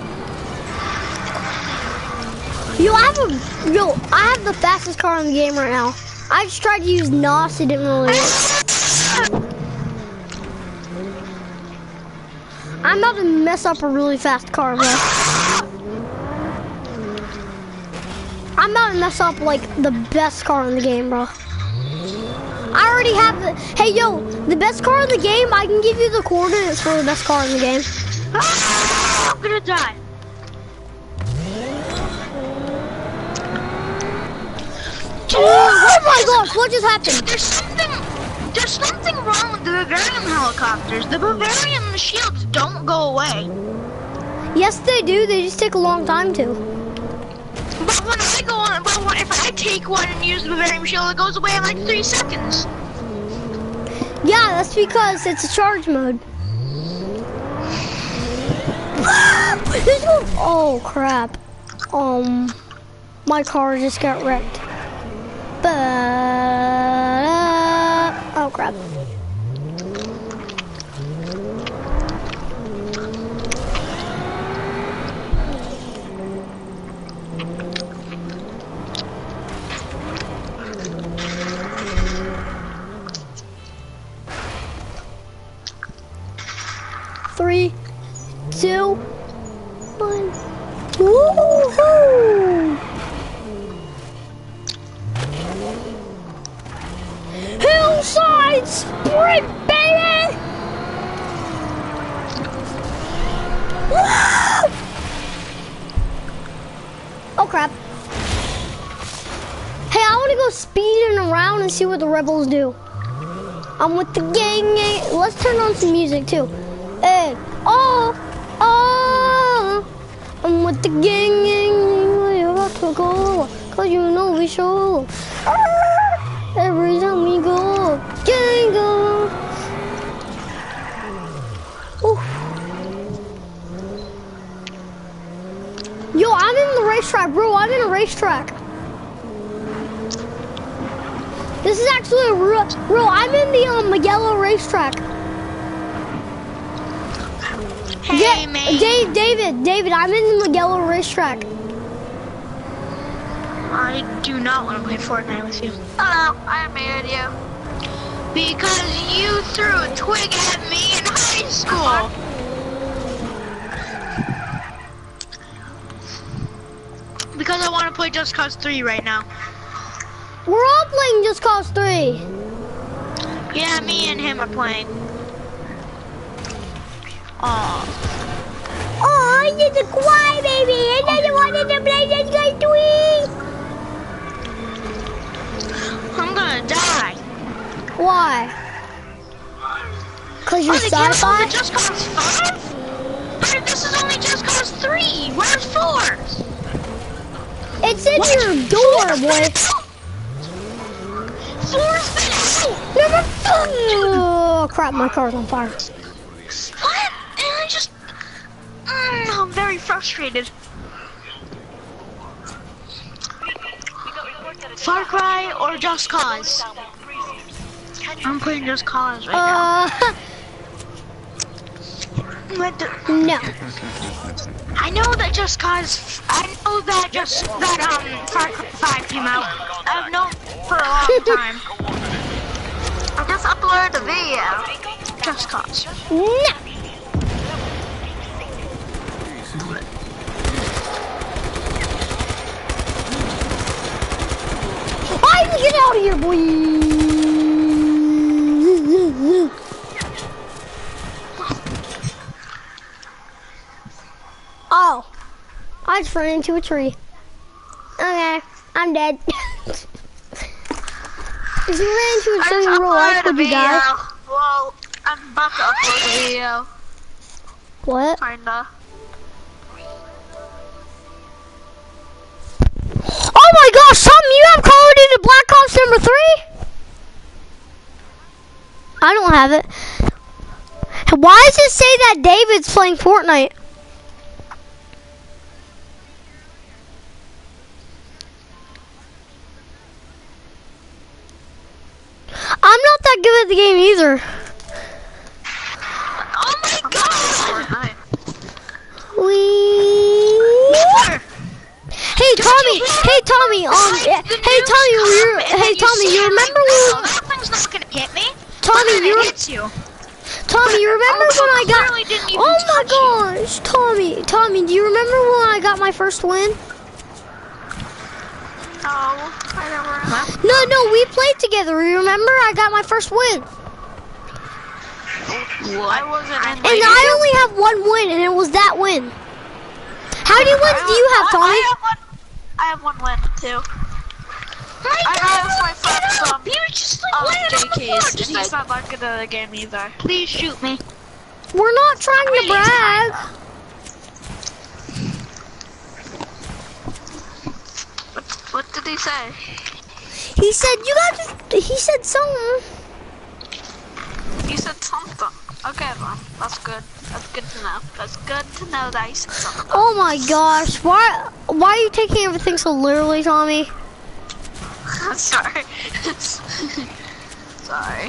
Speaker 1: Yo, I have a yo. I have the fastest car in the game right now. I just tried to use NOS. It didn't really work. I'm about to mess up a really fast car, bro. I'm about to mess up like the best car in the game, bro. I already have the. Hey, yo, the best car in the game. I can give you the coordinates for the best car in the game.
Speaker 2: I'm gonna die.
Speaker 1: Oh my gosh, what just happened?
Speaker 2: There's something. There's something wrong with the Bavarian helicopters. The Bavarian shields don't go away.
Speaker 1: Yes, they do. They just take a long time to.
Speaker 2: But when I go on, but if I take one and use the Bavarian shield, it goes away in like three seconds.
Speaker 1: Yeah, that's because it's a charge mode. Oh crap. Um, my car just got wrecked. Oh crap. I'm with the gang. Let's turn on some music too. Hey, oh, oh, I'm with the gang. We're about to go, cause you know we show. Every time we go, gang go. Yo, I'm in the racetrack, bro. I'm in a racetrack. This is actually a real, bro. I'm in the um yellow racetrack.
Speaker 2: Hey,
Speaker 1: Ja-
Speaker 2: man.
Speaker 1: Dave, David, David, I'm in the yellow racetrack.
Speaker 2: I do not want to play Fortnite with you.
Speaker 7: Hello, I married you.
Speaker 2: Because you threw a twig at me in high school. Because I want to play Just Cause 3 right now.
Speaker 1: We're all playing Just Cause 3.
Speaker 2: Yeah, me and him are playing. Aw.
Speaker 1: Oh, it's a quiet baby, and I wanted to play Just Cause 3.
Speaker 2: I'm gonna die.
Speaker 1: Why? Cause you're
Speaker 2: Oh, the
Speaker 1: sci-fi?
Speaker 2: Just Cause 5? But this is only Just Cause 3. Where's 4?
Speaker 1: It's in your door, boy.
Speaker 2: Four's been out.
Speaker 1: Number. Oh crap, my car's on fire.
Speaker 2: What? And I just... Mm, I'm very frustrated. Far Cry or Just Cause? I'm playing Just Cause right
Speaker 1: Uh,
Speaker 2: now. What
Speaker 1: no.
Speaker 2: I know that Just Cause... I know that just... That, um, Far Cry 5 came out. I've known for a long time.
Speaker 7: I just uploaded the video.
Speaker 2: Just Cause.
Speaker 1: No. I get out of here, boy. I just ran into a tree. Okay, I'm dead. if you ran into a tree in real life, would you die?
Speaker 7: Well, I'm about to upload a video.
Speaker 1: What?
Speaker 7: Kinda.
Speaker 1: Oh my gosh, something you have Call of Duty Black Ops number three? I don't have it. Why does it say that David's playing Fortnite? I'm not that good at the game either.
Speaker 2: Oh my god!
Speaker 1: We. Hey Tommy, hey Tommy, um,
Speaker 2: the
Speaker 1: hey Tommy, you, hey Tommy, you remember when?
Speaker 2: "No, that thing's not gonna hit me.
Speaker 1: Tommy, you
Speaker 2: you.
Speaker 1: Tommy, you remember
Speaker 2: Oh,
Speaker 1: when I got?
Speaker 2: clearly didn't even
Speaker 1: Oh my gosh, Tommy, Tommy, do you remember when I got my first win?
Speaker 7: No, I never.
Speaker 1: No, no, we played together. Remember? I got my first win,
Speaker 7: I wasn't
Speaker 1: and I only have one win, and it was that win. How many wins do you have, Tommy?
Speaker 7: I have one. I have one win too.
Speaker 2: My
Speaker 7: I
Speaker 2: god,
Speaker 7: asked my friend
Speaker 2: get up.
Speaker 7: some,
Speaker 2: You just like
Speaker 7: Um,
Speaker 2: landed on the floor,
Speaker 7: JKs,
Speaker 2: just
Speaker 7: and he's
Speaker 2: like,
Speaker 7: not that good at the game either.
Speaker 2: please shoot me.
Speaker 1: We're not trying to brag.
Speaker 7: What, did he say?
Speaker 1: He said you got. to He said something.
Speaker 7: He said something. Okay, then. That's good. That's good to know. That's good to know that he said something.
Speaker 1: Oh my gosh, why? Why are you taking everything so literally, Tommy?
Speaker 7: I'm Sorry. Sorry.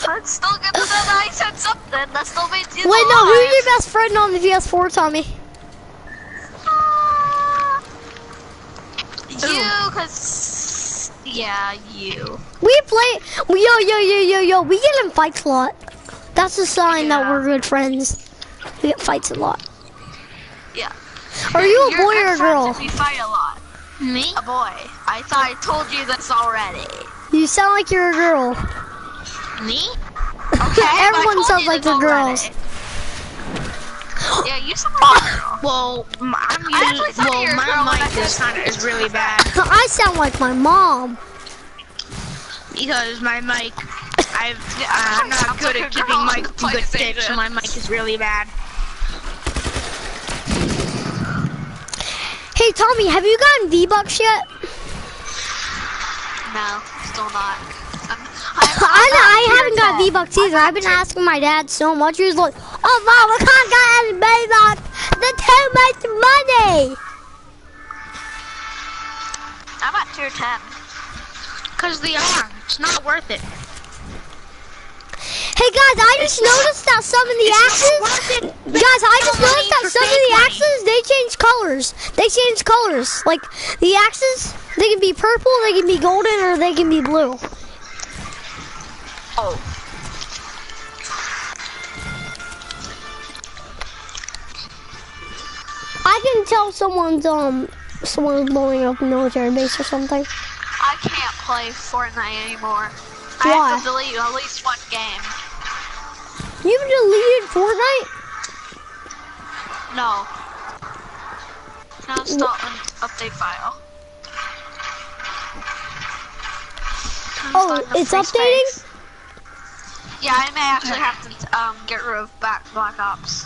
Speaker 7: That's still good to know that he said something. That still means he's
Speaker 1: Wait, no, who's your best friend on the PS4, Tommy?
Speaker 7: You, cause yeah, you.
Speaker 1: We play. Yo, yo, yo, yo, yo. We get in fights a lot. That's a sign that we're good friends. We get fights a lot.
Speaker 7: Yeah.
Speaker 1: Are you a
Speaker 7: You're
Speaker 1: boy or a girl?
Speaker 7: We fight a lot.
Speaker 2: Me?
Speaker 7: A boy. I thought I told you this already.
Speaker 1: You sound like you're a girl.
Speaker 2: Me?
Speaker 7: Okay.
Speaker 1: Everyone sounds like
Speaker 7: this
Speaker 1: they're
Speaker 7: already.
Speaker 1: Girls.
Speaker 7: Yeah, you sound like a girl.
Speaker 2: Well, m- I'm
Speaker 7: I actually
Speaker 2: usually,
Speaker 7: thought you
Speaker 2: well,
Speaker 7: were a
Speaker 2: my
Speaker 7: girl when
Speaker 2: mic is
Speaker 7: said-
Speaker 2: is really bad.
Speaker 1: I sound like my mom.
Speaker 2: because my mic, I've, uh, I'm not good
Speaker 7: like
Speaker 2: at keeping
Speaker 7: girl
Speaker 2: mic
Speaker 7: who
Speaker 2: to good
Speaker 7: plays
Speaker 2: pitch, so my mic is really bad.
Speaker 1: Hey Tommy, have you gotten V-Bucks yet?
Speaker 7: No, still not.
Speaker 1: I, know, I haven't got V-Bucks either. I've been asking my dad so much. He was like, oh mom, I can't get any V-Bucks. They're too much money.
Speaker 7: I'm at tier 10.
Speaker 2: Cause they are. It's not worth it.
Speaker 1: Hey guys, I just noticed that some of the axes, guys, I just noticed that some of the axes, they change colors. They change colors. Like, the axes, they can be purple, they can be golden, or they can be blue.
Speaker 7: Oh.
Speaker 1: I can tell someone's, um, someone's blowing up a military base or something.
Speaker 7: I can't play Fortnite anymore. I have to delete at least one game.
Speaker 1: You've deleted Fortnite?
Speaker 7: No. Now install an update file.
Speaker 1: Oh,
Speaker 7: Install the
Speaker 1: it's updating?
Speaker 7: space. Yeah, I may actually have to um, get rid of back Black Ops.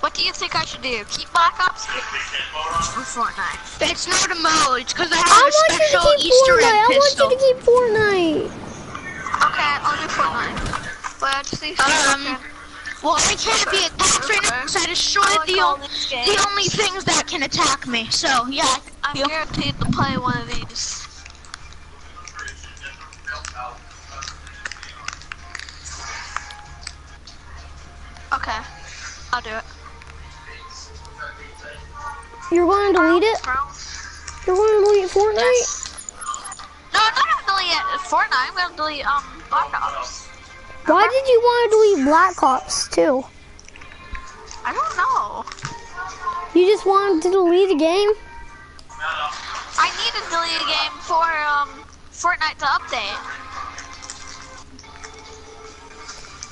Speaker 7: What do you think I should do? Keep Black Ops for Fortnite?
Speaker 2: It's not a mode. It's cause I
Speaker 1: I
Speaker 2: have a
Speaker 1: want you
Speaker 2: special
Speaker 1: to keep
Speaker 2: Easter
Speaker 1: Fortnite.
Speaker 2: egg
Speaker 1: I want you to keep Fortnite.
Speaker 7: Okay, I'll do Fortnite. But I just need to
Speaker 2: Um, Well, I can't be attacked right now because I destroyed
Speaker 7: I like
Speaker 2: the,
Speaker 7: all
Speaker 2: the only things that can attack me. So, yeah.
Speaker 7: I'm
Speaker 2: you-
Speaker 7: guaranteed to play one of these. Okay, I'll do it.
Speaker 1: You're going to delete it? You're going to delete Fortnite?
Speaker 7: Yes. No, I'm not gonna delete it. Fortnite. I'm gonna delete um Black Ops.
Speaker 1: Why did you want to delete Black Ops too?
Speaker 7: I don't know.
Speaker 1: You just wanted to delete the game?
Speaker 7: I need to delete a game for um Fortnite to update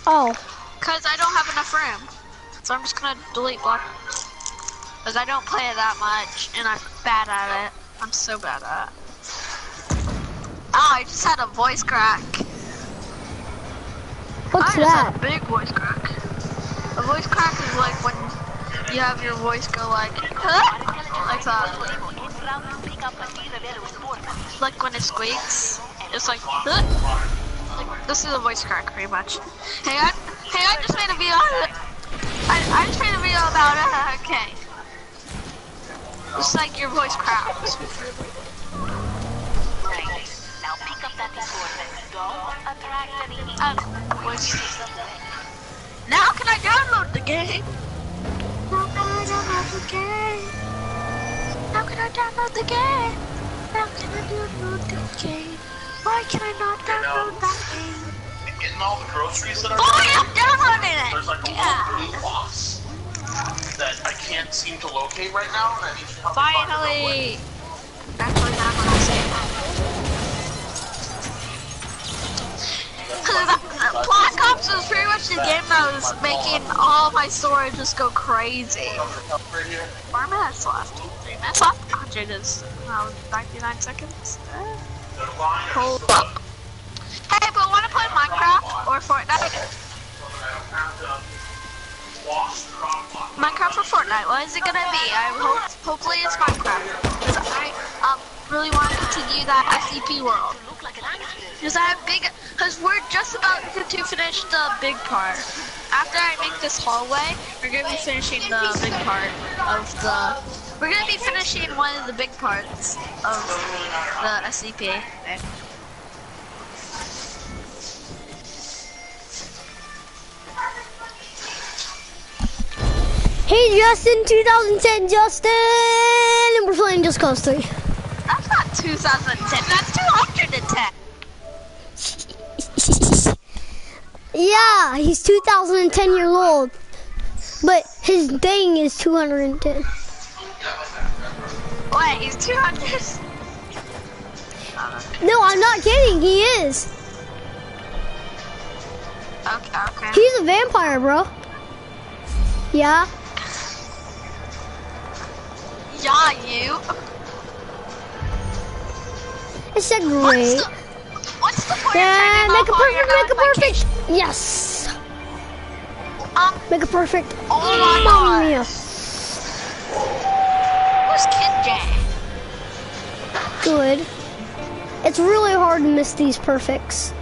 Speaker 1: Oh.
Speaker 7: because I don't have enough room. So I'm just gonna delete Black. Because I don't play it that much and I'm bad at it. I'm so bad at it. Oh, I just had a voice crack.
Speaker 1: What's
Speaker 7: I just
Speaker 1: that?
Speaker 7: had a big voice crack. A voice crack is like when you have your voice go like, like that. Like when it squeaks. It's like, like this is a voice crack pretty much. Hey, I, hey, I just made a video. I, I just made a video about uh, it. Okay. It's like your voice cracks.
Speaker 8: Now
Speaker 7: can I download the game? Now can I download the game? How can I download the game? How can I download the game? Why can I not download that game?
Speaker 9: Getting all the groceries that are
Speaker 7: Oh, yeah, I'm downloading
Speaker 9: there's like a
Speaker 7: Yeah.
Speaker 9: little blue box that I can't seem to locate right now, and I need your help to find it real quick.
Speaker 7: Finally! Actually, not when Black Ops was pretty much the game that was making all my storage just go crazy. Four minutes left. Three minutes left. 100 is uh, 99 seconds. Uh, hold up. Hey, but wanna play Minecraft or Fortnite? Minecraft or Fortnite? What is it gonna be? I hope, hopefully it's Minecraft. Because I um, really want to continue that SCP world. Because I have big, because we're just about to, to finish the big part. After I make this hallway, we're gonna be finishing the big part of the. We're gonna be finishing one of the big parts of the SCP.
Speaker 1: Hey Justin, 2010 Justin! And we're playing Just Cause 3.
Speaker 7: That's not 2010. That's 210.
Speaker 1: Yeah, he's 2010 years old. But his thing is 210.
Speaker 7: Wait, he's 200.
Speaker 1: No, I'm not kidding, he is.
Speaker 7: Okay, okay.
Speaker 1: He's a vampire, bro. Yeah?
Speaker 7: Yeah, you.
Speaker 1: It's a great.
Speaker 7: What's the point
Speaker 1: Yeah, make it
Speaker 7: turning off all
Speaker 1: perfect, make
Speaker 7: notifications?
Speaker 1: perfect. Yes.
Speaker 7: Um,
Speaker 1: Make a perfect.
Speaker 7: Oh my
Speaker 1: Mamma
Speaker 7: God. who's Kid J?
Speaker 1: Good. It's really hard to miss these perfects.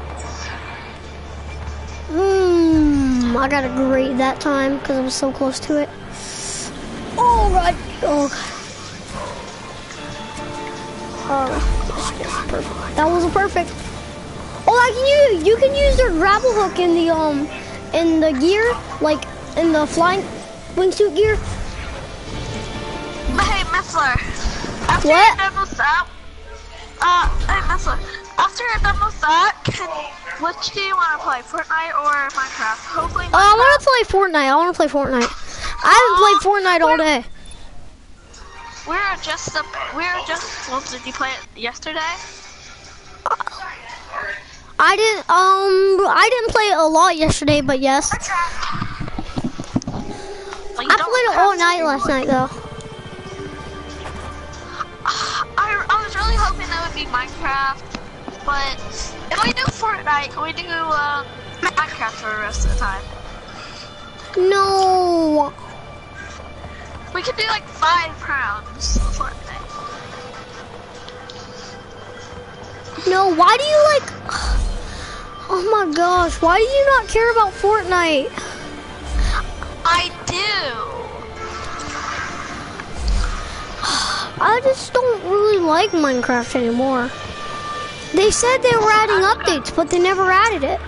Speaker 1: Mmm, I got a great that time because I was so close to it. Oh, God. Oh, God. Oh. That was a perfect. I can use, you can use their grapple hook in the, um, in the gear, like, in the flying wingsuit gear.
Speaker 7: But hey, Missler. After
Speaker 1: What?
Speaker 7: done with that, uh, hey, Missler. After done with that, can, which do you want to play, Fortnite or Minecraft? Hopefully,
Speaker 1: Oh, I want to play Fortnite. I want to play Fortnite. I haven't played Fortnite all day.
Speaker 7: We were just, up, we were just. Well, did you play it yesterday?
Speaker 1: I didn't. Um, I didn't play a lot yesterday, but yes,
Speaker 7: Well,
Speaker 1: I played it all night last night though.
Speaker 7: I, I was really hoping that would be Minecraft, but if we do Fortnite, can we do uh, Minecraft for the rest of the time?
Speaker 1: No,
Speaker 7: We could do like five rounds of Fortnite.
Speaker 1: No. Why do you like? Oh my gosh! Why do you not care about Fortnite?
Speaker 7: I do.
Speaker 1: I just don't really like Minecraft anymore. They said they were adding updates, but they never added it.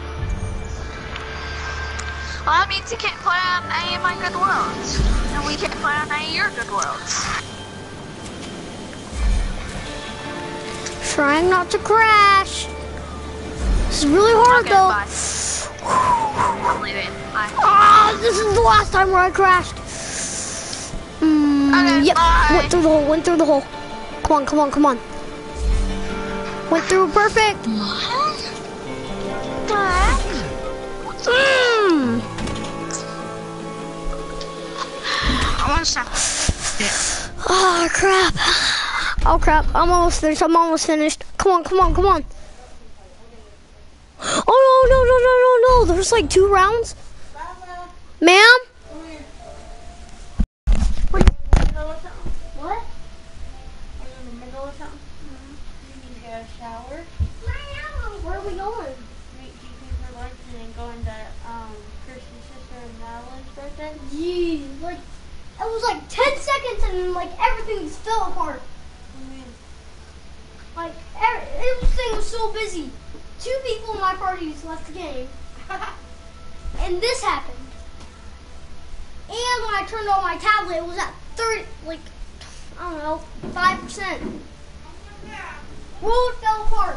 Speaker 7: Well, that means you can't play on any of my good worlds, and we can't play on any of your good worlds.
Speaker 1: Trying not to crash. This is really hard
Speaker 7: Okay,
Speaker 1: though. Ah, this is the last time where I crashed. Mm,
Speaker 7: Okay,
Speaker 1: yep,
Speaker 7: bye.
Speaker 1: went through the hole, went through the hole. Come on, come on, come on. Went through perfect. Mm.
Speaker 7: I want to stop.
Speaker 1: Oh, crap. Oh, crap. I'm almost finished. I'm almost finished. Come on, come on, come on. Oh, no, no, no, no, no, no. There's like two rounds. Ma'am? What? What? Where are we going? Jeez, like, it was like 10 seconds and like everything just fell apart. Like, everything was so busy. Two people in my party left the game. and this happened. And when I turned on my tablet, it was at 30, like, I don't know, 5%. World fell apart.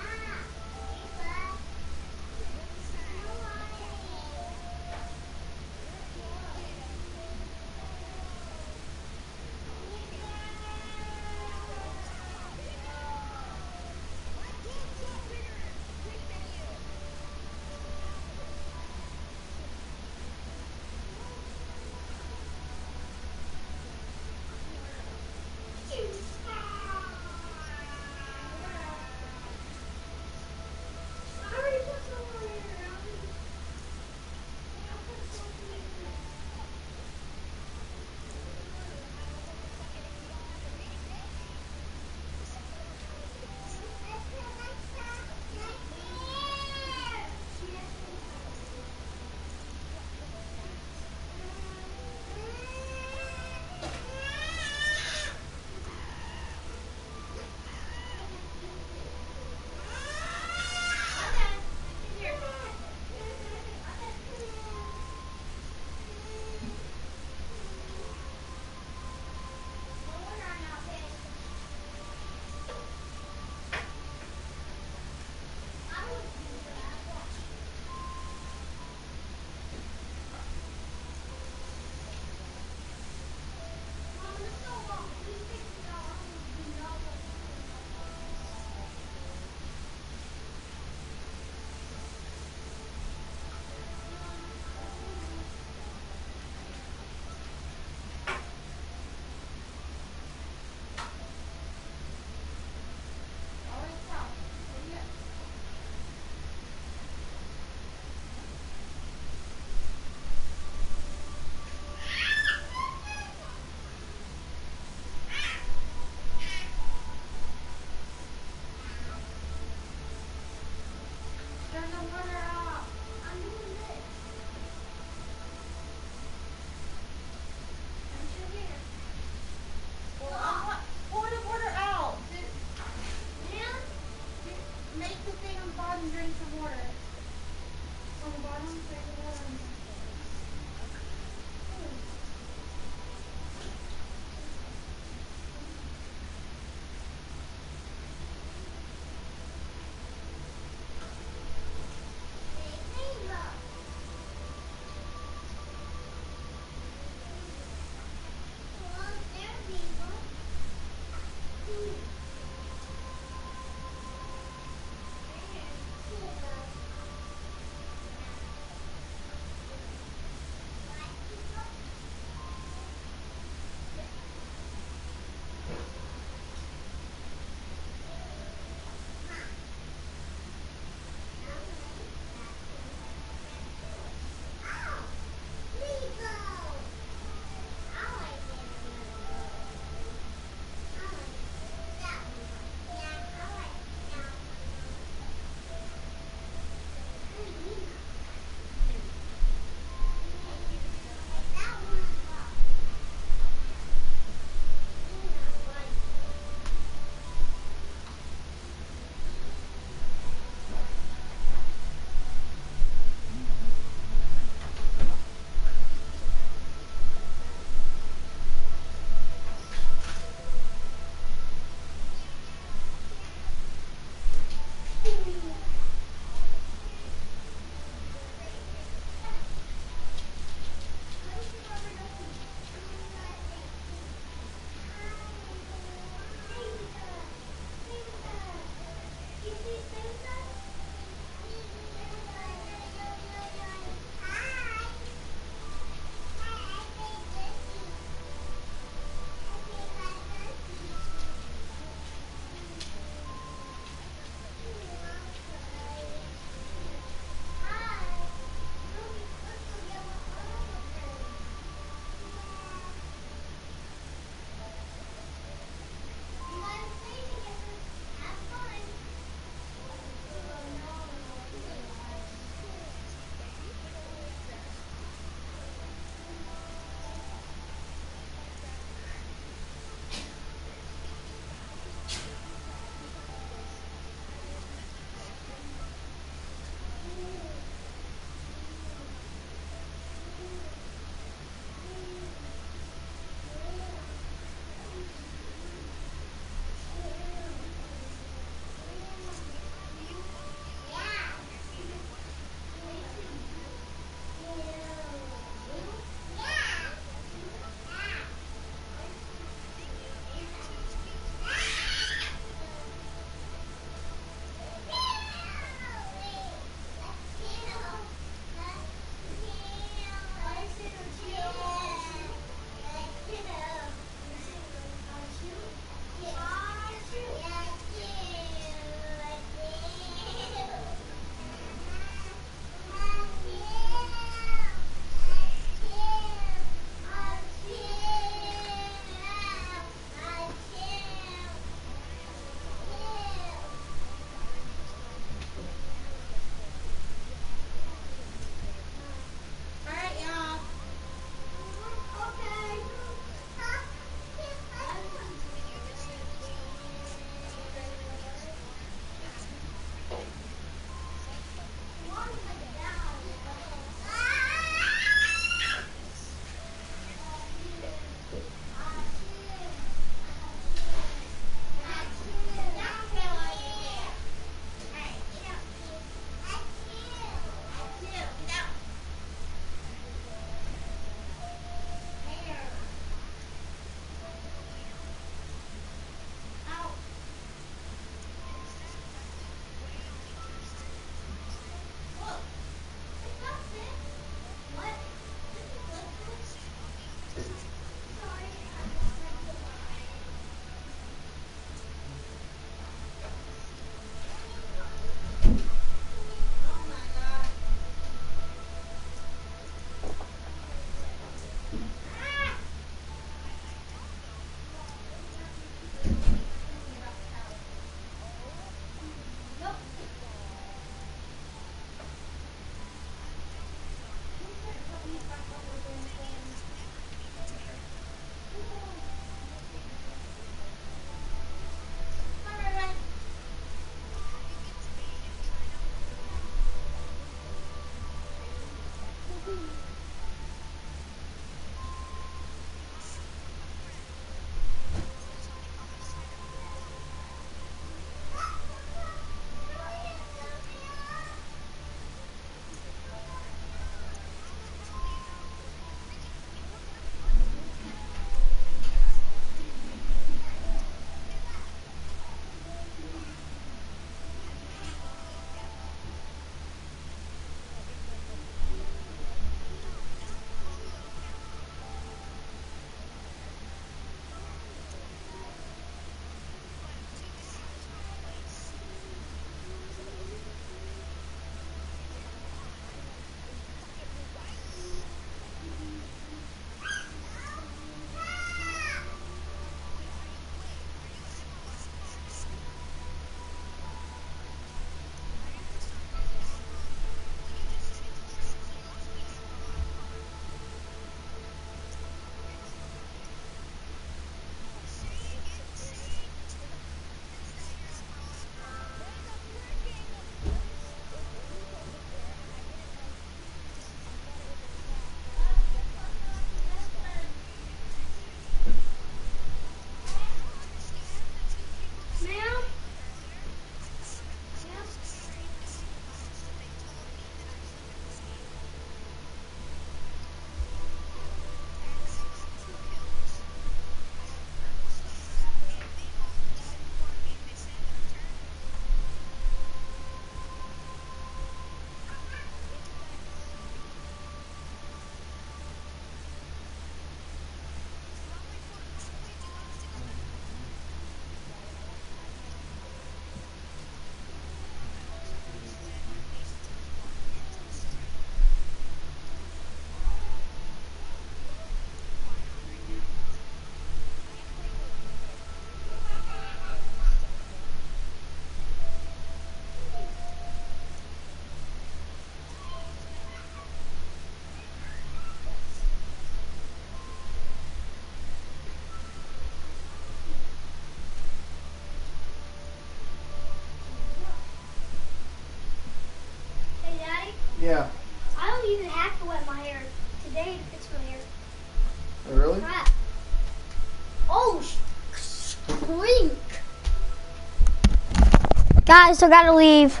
Speaker 1: Guys, I gotta leave.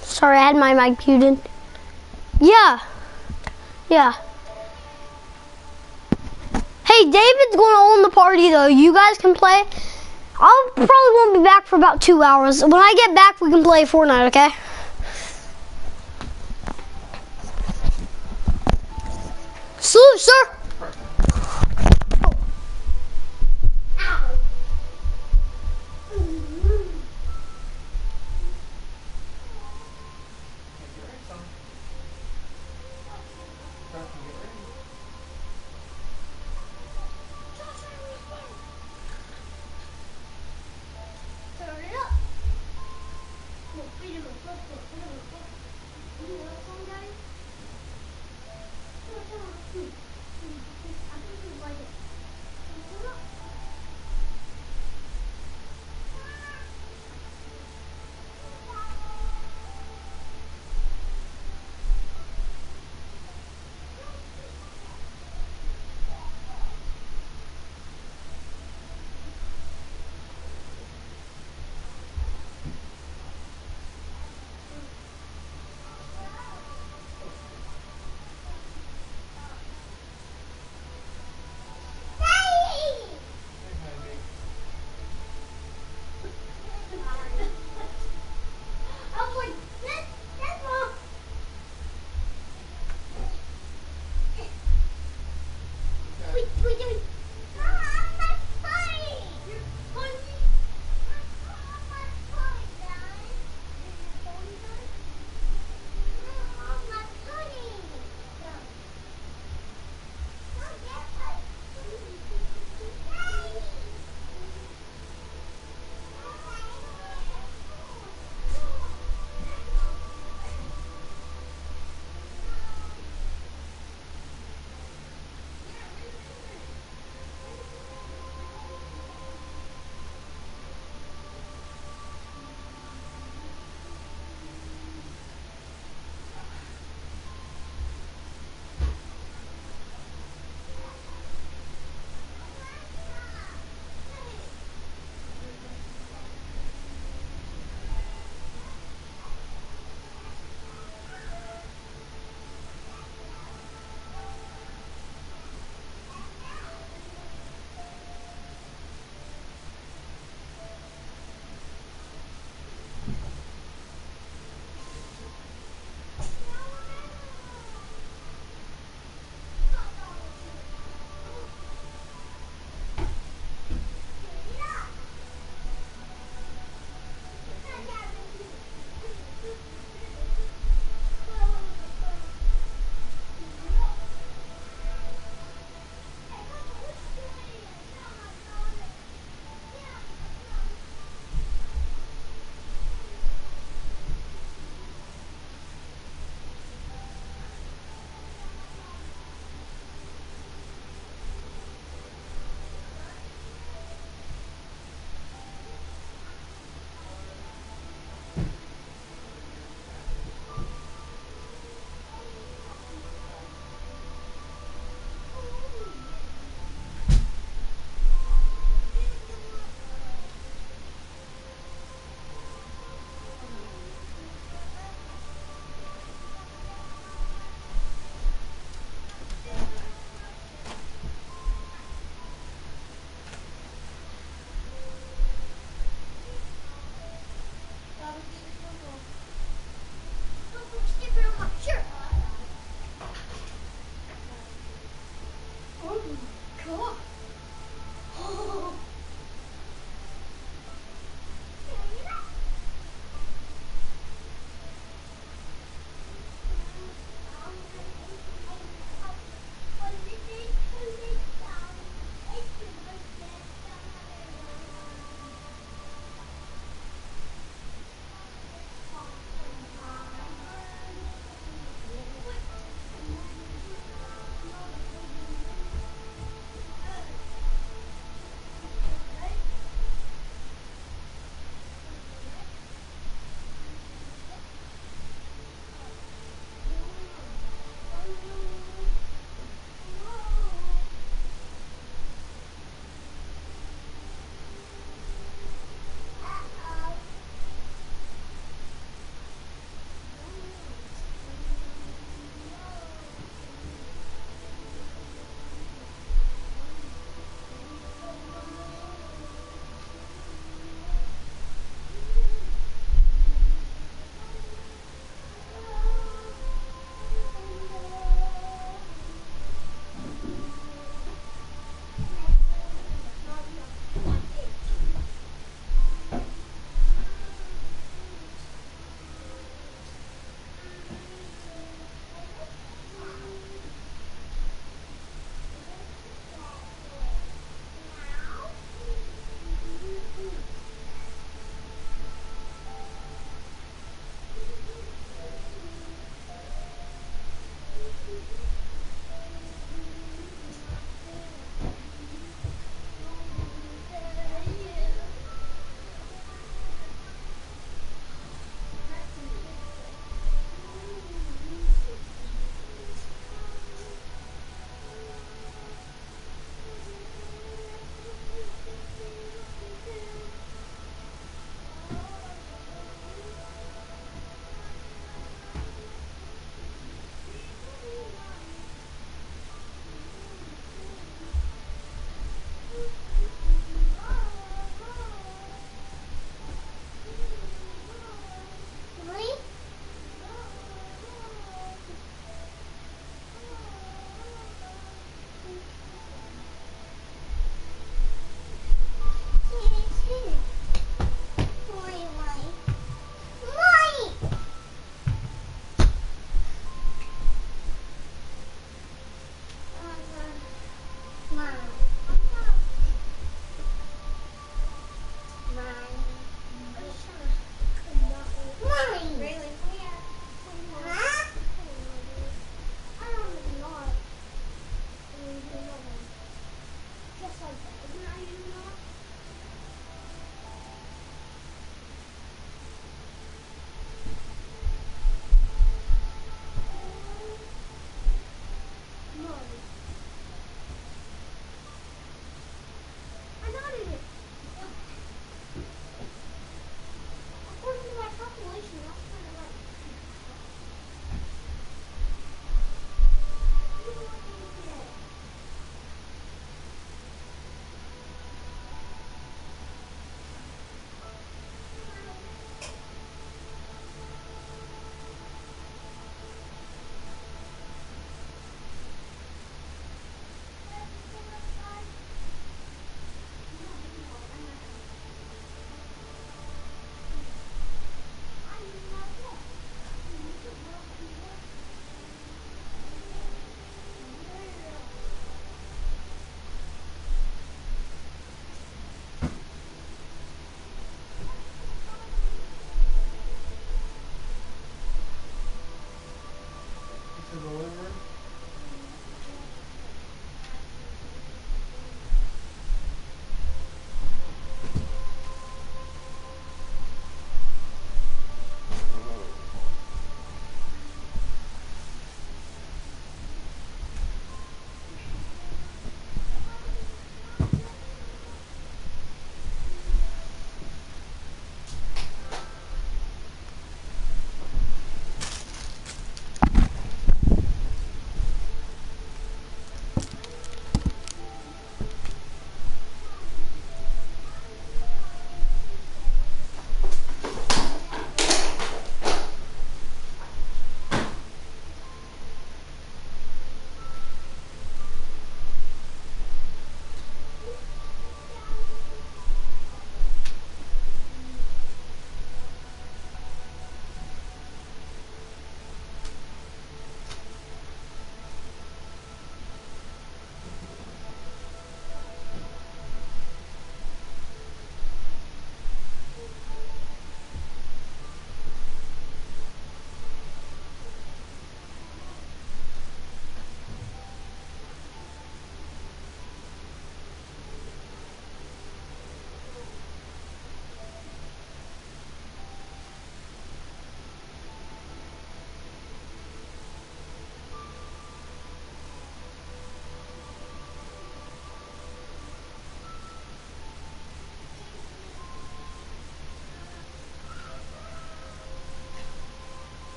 Speaker 1: Sorry, I had my mic muted. Yeah. Yeah. Hey, David's going to own the party though. You guys can play. I'll probably won't be back for about two hours. When I get back, we can play Fortnite, okay?